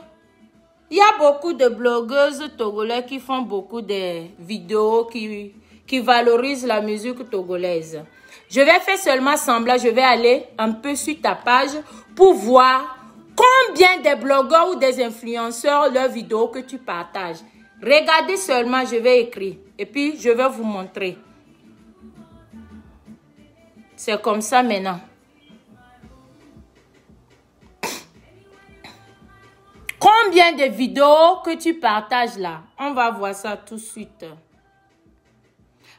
[SPEAKER 1] il y a beaucoup de blogueuses togolaises qui font beaucoup de vidéos qui, qui valorisent la musique togolaise. Je vais faire seulement semblant, je vais aller un peu sur ta page pour voir combien de blogueurs ou des influenceurs leurs vidéos que tu partages. Regardez seulement, je vais écrire et puis je vais vous montrer. C'est comme ça maintenant. Combien de vidéos que tu partages là? On va voir ça tout de suite.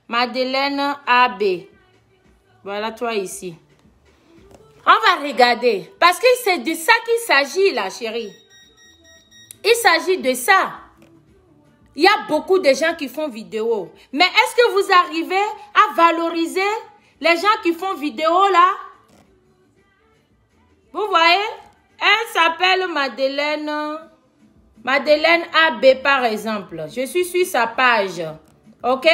[SPEAKER 1] Madeleine AB. Voilà toi ici. On va regarder. Parce que c'est de ça qu'il s'agit là, chérie. Il s'agit de ça. Il y a beaucoup de gens qui font vidéo. Mais est-ce que vous arrivez à valoriser les gens qui font vidéo là? Vous voyez? Elle s'appelle Madeleine Madeleine AB, par exemple. Je suis sur sa page. OK?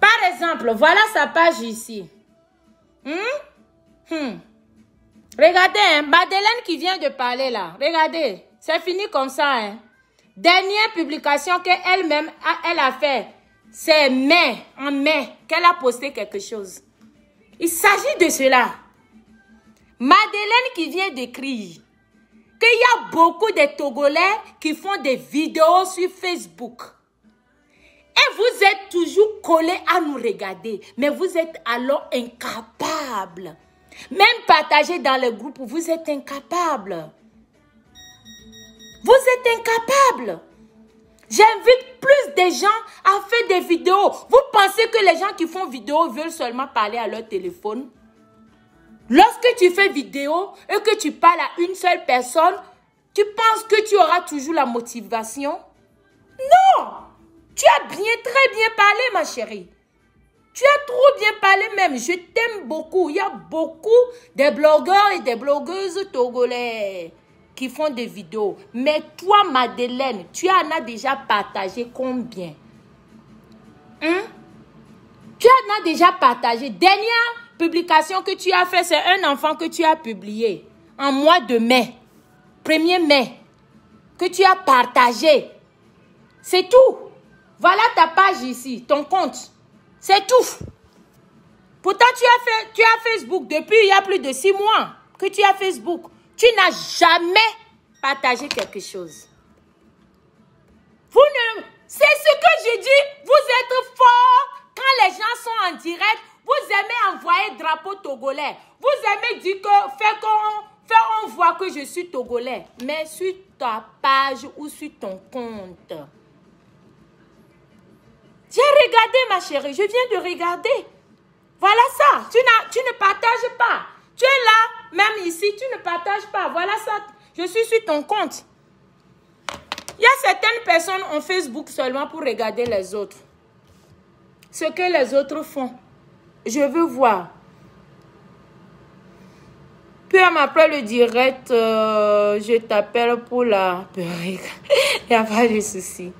[SPEAKER 1] Par exemple, voilà sa page ici. Hmm? Hmm. Regardez, hein, Madeleine qui vient de parler là. Regardez, c'est fini comme ça. Hein. Dernière publication qu'elle-même a, elle a fait, c'est mai, en mai, qu'elle a posté quelque chose. Il s'agit de cela. Madeleine qui vient d'écrire qu'il y a beaucoup de Togolais qui font des vidéos sur Facebook. Et vous êtes toujours collés à nous regarder. Mais vous êtes alors incapables. Même partager dans le groupe, vous êtes incapables. Vous êtes incapables. J'invite plus de gens à faire des vidéos. Vous pensez que les gens qui font vidéo veulent seulement parler à leur téléphone? Lorsque tu fais vidéo et que tu parles à une seule personne, tu penses que tu auras toujours la motivation? Non! Tu as bien, très bien parlé, ma chérie. Tu as trop bien parlé même. Je t'aime beaucoup. Il y a beaucoup de blogueurs et des blogueuses togolais qui font des vidéos. Mais toi, Madeleine, tu en as déjà partagé combien? Hein? Tu en as déjà partagé. Dernière publication que tu as fait, c'est un enfant que tu as publié en mois de mai. 1er mai. Que tu as partagé. C'est tout. Voilà ta page ici, ton compte. C'est tout. Pourtant, tu as, fait, tu as Facebook depuis il y a plus de six mois que tu as Facebook. Tu n'as jamais partagé quelque chose. Vous ne... C'est ce que j'ai dit. Vous êtes fort quand les gens sont en direct. Vous aimez envoyer drapeau togolais. Vous aimez dire que fait qu'on fait on voit que je suis togolais. Mais sur ta page ou sur ton compte. J'ai regardé ma chérie, je viens de regarder. Voilà ça. Tu, tu ne partages pas. Tu es là, même ici, tu ne partages pas. Voilà ça. Je suis sur ton compte. Il y a certaines personnes en Facebook seulement pour regarder les autres. Ce que les autres font. Je veux voir. Puis après le direct, euh, je t'appelle pour la Il n'y a pas de souci.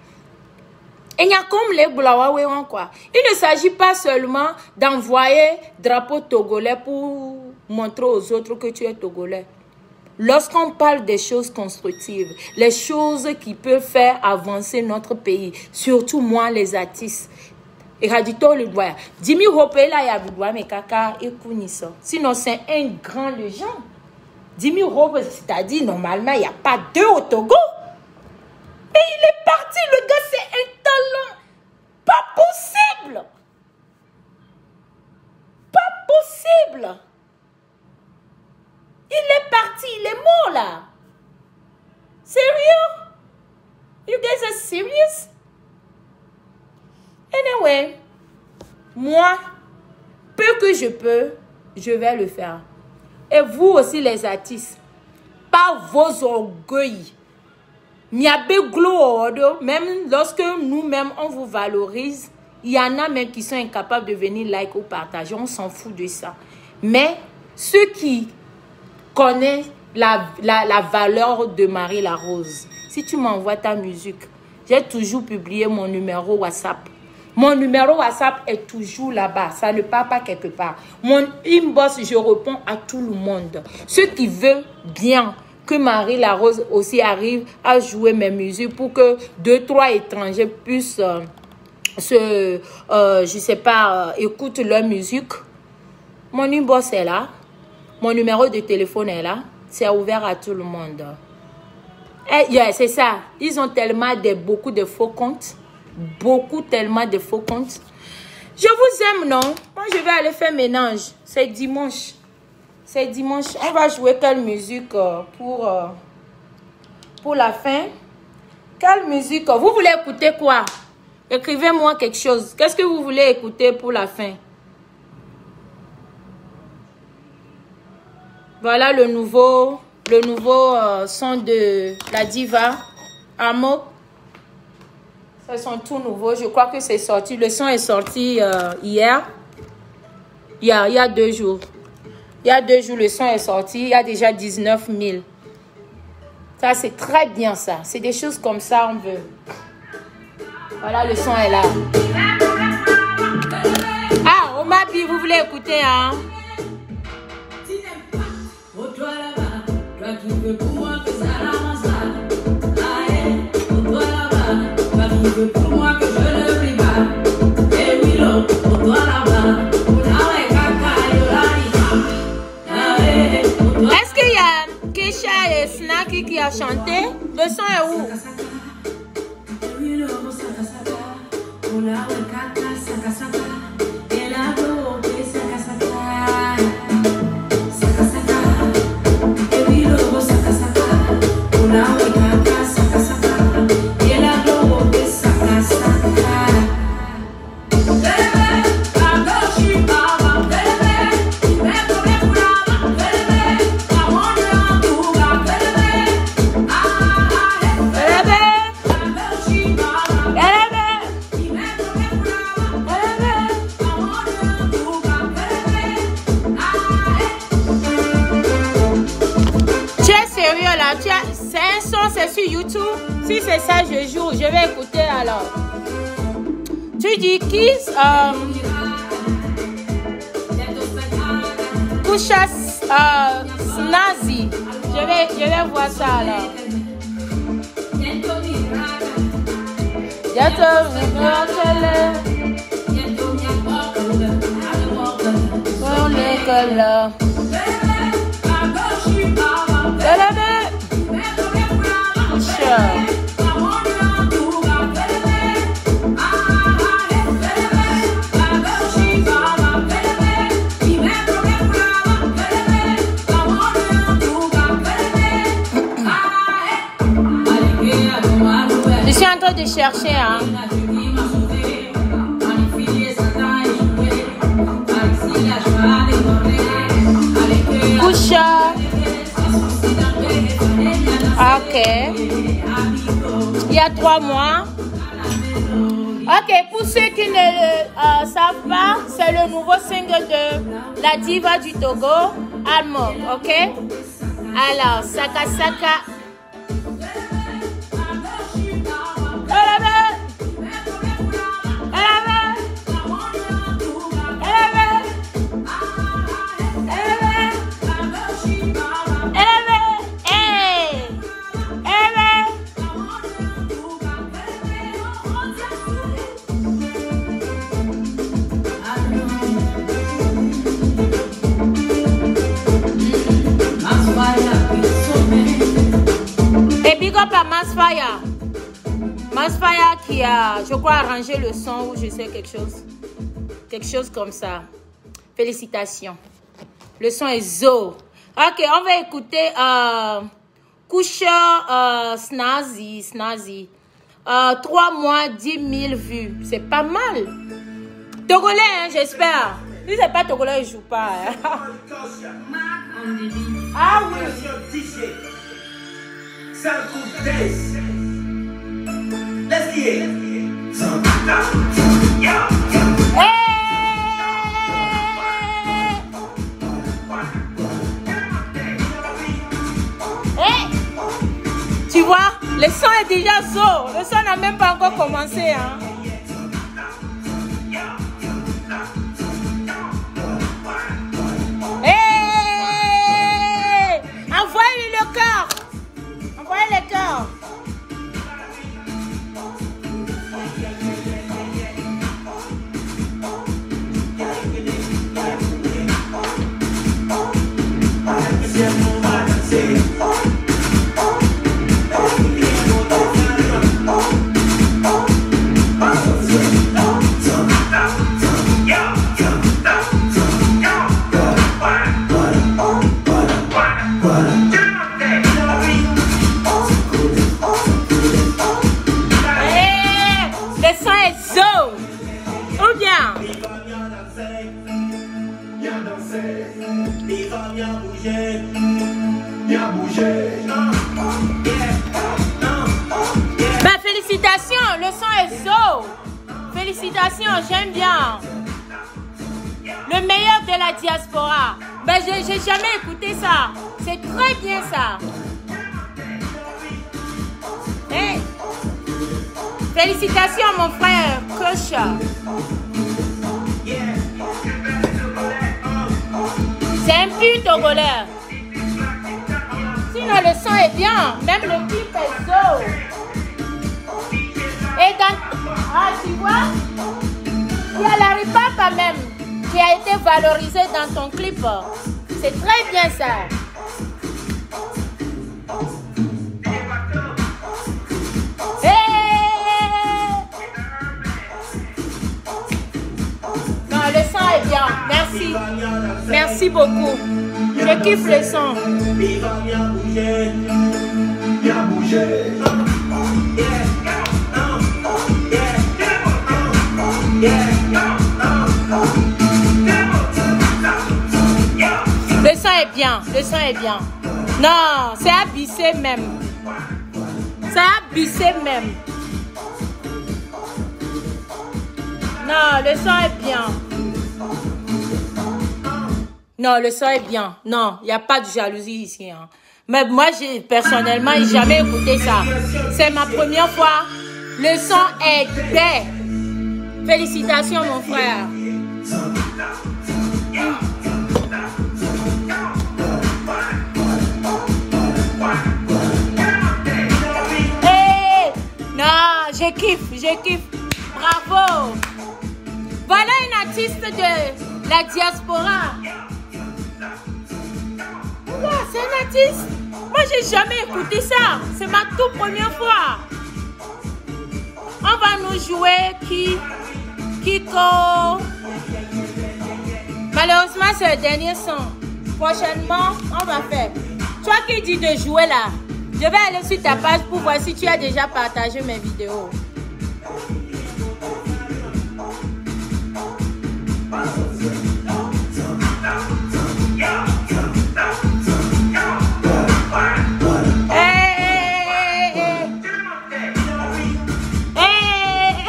[SPEAKER 1] Il y a comme les Boulawawe quoi. Il ne s'agit pas seulement d'envoyer drapeau togolais pour montrer aux autres que tu es togolais. Lorsqu'on parle des choses constructives, les choses qui peuvent faire avancer notre pays, surtout moi les artistes, Eradito le doigt. Dimi Hope là ya mais kaka et Sinon c'est un grand légende. Dimi Hope c'est-à-dire normalement il n'y a pas deux au Togo. Mais il est parti, le gars c'est un talent. Pas possible. Pas possible. Il est parti, il est mort là. Sérieux? You guys are serious? Anyway, moi, peu que je peux, je vais le faire. Et vous aussi les artistes, par vos orgueils, même lorsque nous-mêmes on vous valorise, il y en a même qui sont incapables de venir like ou partager, on s'en fout de ça. Mais ceux qui connaissent la, la, la valeur de Marie la Rose, si tu m'envoies ta musique, j'ai toujours publié mon numéro WhatsApp. Mon numéro WhatsApp est toujours là-bas. Ça ne part pas quelque part. Mon inbox, je réponds à tout le monde. Ceux qui veulent bien que Marie Larose aussi arrive à jouer mes musiques pour que deux, trois étrangers puissent euh, se, euh, je sais pas, euh, écouter leur musique. Mon inbox est là. Mon numéro de téléphone est là. C'est ouvert à tout le monde. Et, yeah, c'est ça. Ils ont tellement de, beaucoup de faux comptes. Beaucoup, tellement de faux comptes. Je vous aime, non? Moi, je vais aller faire ménage. C'est dimanche. C'est dimanche. On va jouer quelle musique euh, pour, euh, pour la fin? Quelle musique? Vous voulez écouter quoi? Écrivez-moi quelque chose. Qu'est-ce que vous voulez écouter pour la fin? Voilà le nouveau, le nouveau euh, son de la diva. Amo. C'est son tout nouveau. Je crois que c'est sorti. Le son est sorti hier. Il y, a, il y a deux jours. Il y a deux jours, le son est sorti. Il y a déjà 19 000.
[SPEAKER 2] Ça, c'est très bien ça. C'est des choses comme ça, on veut. Voilà, le son est là. Ah, Omabi, vous voulez écouter, hein? Est-ce qu'il y a Kesha et qui a chanté? Le son est où? Ça, je joue. Je vais écouter alors. Tu dis Kiss, euh, Kusha euh, Snazi. Je vais, je vais voir ça alors. Sure. De chercher, hein. Kusha. Ok. Il y a trois mois. Ok, pour ceux qui ne euh, savent pas, c'est le nouveau single de la diva du Togo, Almog, ok? Alors, Saka Saka. Je crois, arrangé le son ou je sais quelque chose. Quelque chose comme ça. Félicitations. Le son est zo. Ok, on va écouter euh, Kusha euh, Snazi. Snazi. Euh, Trois mois, 10 000 vues. C'est pas mal. Togolais, hein, j'espère. Si c'est pas Togolais, il joue pas. hein. Ah oui.
[SPEAKER 4] Let's it.
[SPEAKER 2] Hey! Hey! Tu vois, le son est déjà chaud. Le son n'a même pas encore commencé. Hein. Hey! J'aime bien. Le meilleur de la diaspora. Bah, j'ai jamais écouté ça. C'est très bien ça.
[SPEAKER 1] Félicitations mon frère Kocha. C'est un pur togolais. Sinon, le son est bien. Même le clip est zo. Et dans... Ah, tu vois? Il y a la ripa même qui a été valorisée dans ton clip. C'est très bien ça. Non, le son est bien. Merci. Merci beaucoup. Je kiffe le son. Bien. Le son est bien. Non, c'est abyssé même. C'est abyssé même. Non, le son est bien. Non, le son est bien. Non, il n'y a pas de jalousie ici. hein. Mais moi, j'ai personnellement jamais écouté ça. C'est ma première fois. Le son est bien. Félicitations, mon frère. Non, je kiffe, je kiffe. Bravo. Voilà une artiste de la diaspora. C'est un artiste Moi, j'ai jamais écouté ça. C'est ma toute première fois. On va nous jouer qui Kiko. Malheureusement, c'est le dernier son. Prochainement, on va faire. Toi qui dis de jouer là, je vais aller sur ta page pour voir si tu as déjà partagé mes vidéos. Hey, hey. Hey.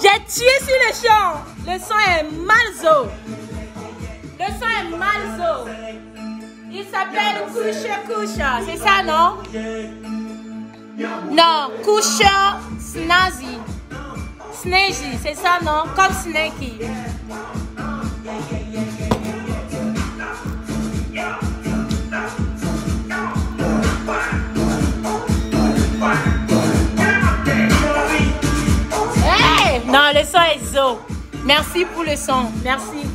[SPEAKER 1] J'ai tué sur le champ. Le son est malzo. Le son est malzo. Il s'appelle Kusha Kusha. C'est ça, non? Non, Kusha Snazi. Snazy, c'est ça, non? Comme Snaky. Hey! Non, le son est zo. Merci pour le son. Merci.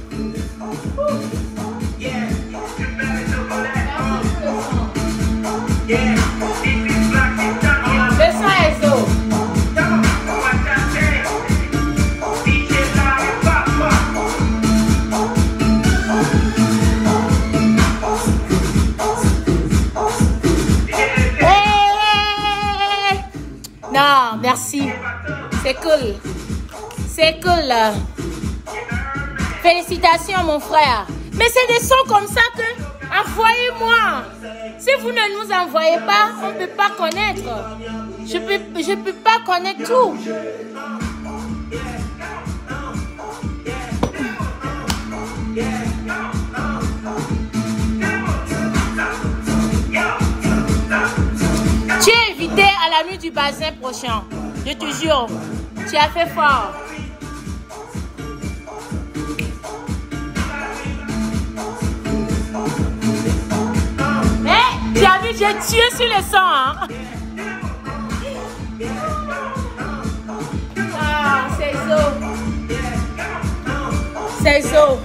[SPEAKER 1] Félicitations, mon frère. Mais c'est des sons comme ça que envoyez-moi. Si vous ne nous envoyez pas, on ne peut pas connaître. Je peux, je peux pas connaître tout. Tu es invité à la nuit du bassin prochain. Je te jure. Tu as fait fort. J'ai tué sur le sang. Hein? Ah, c'est zo. C'est zo.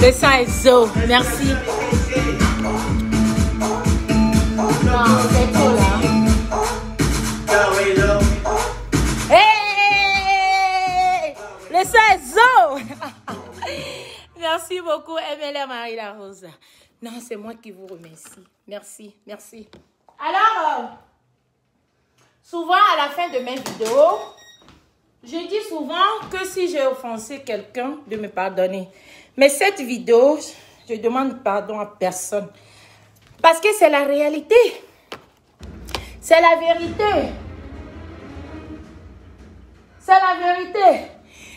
[SPEAKER 1] Le sang est zo. Merci. Beaucoup, MLM Marie La Rose. Non, c'est moi qui vous remercie. Merci, merci. Alors, euh, souvent à la fin de mes vidéos, je dis souvent que si j'ai offensé quelqu'un, de me pardonner. Mais cette vidéo, je demande pardon à personne. Parce que c'est la réalité. C'est la vérité. C'est la vérité.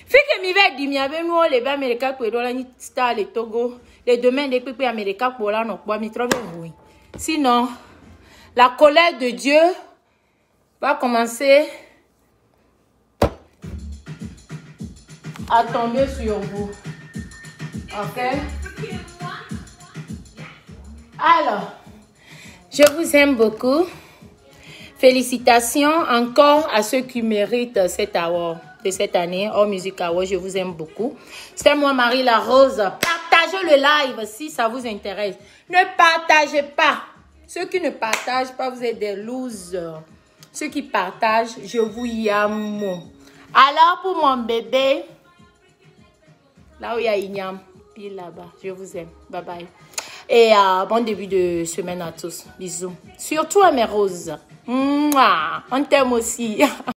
[SPEAKER 1] Fike mi va di mi abe nu le ba Amerika do la ni star le Togo. Le demain de pepe Amerika pour la no kwa mi trouve oui. Sinon, la colère de Dieu va commencer à tomber sur vous. Ok? Alors, je vous aime beaucoup. Félicitations encore à ceux qui méritent cet award de cette année, All Music. Je vous aime beaucoup. C'est moi, Marie La Rose. Partagez le live si ça vous intéresse. Ne partagez pas. Ceux qui ne partagent pas, vous êtes des losers. Ceux qui partagent, je vous aime. Alors, pour mon bébé, là où il y a Ignam, pile là-bas. Je vous aime. Bye bye. Et euh, bon début de semaine à tous. Bisous. Surtout à mes roses. On t'aime aussi.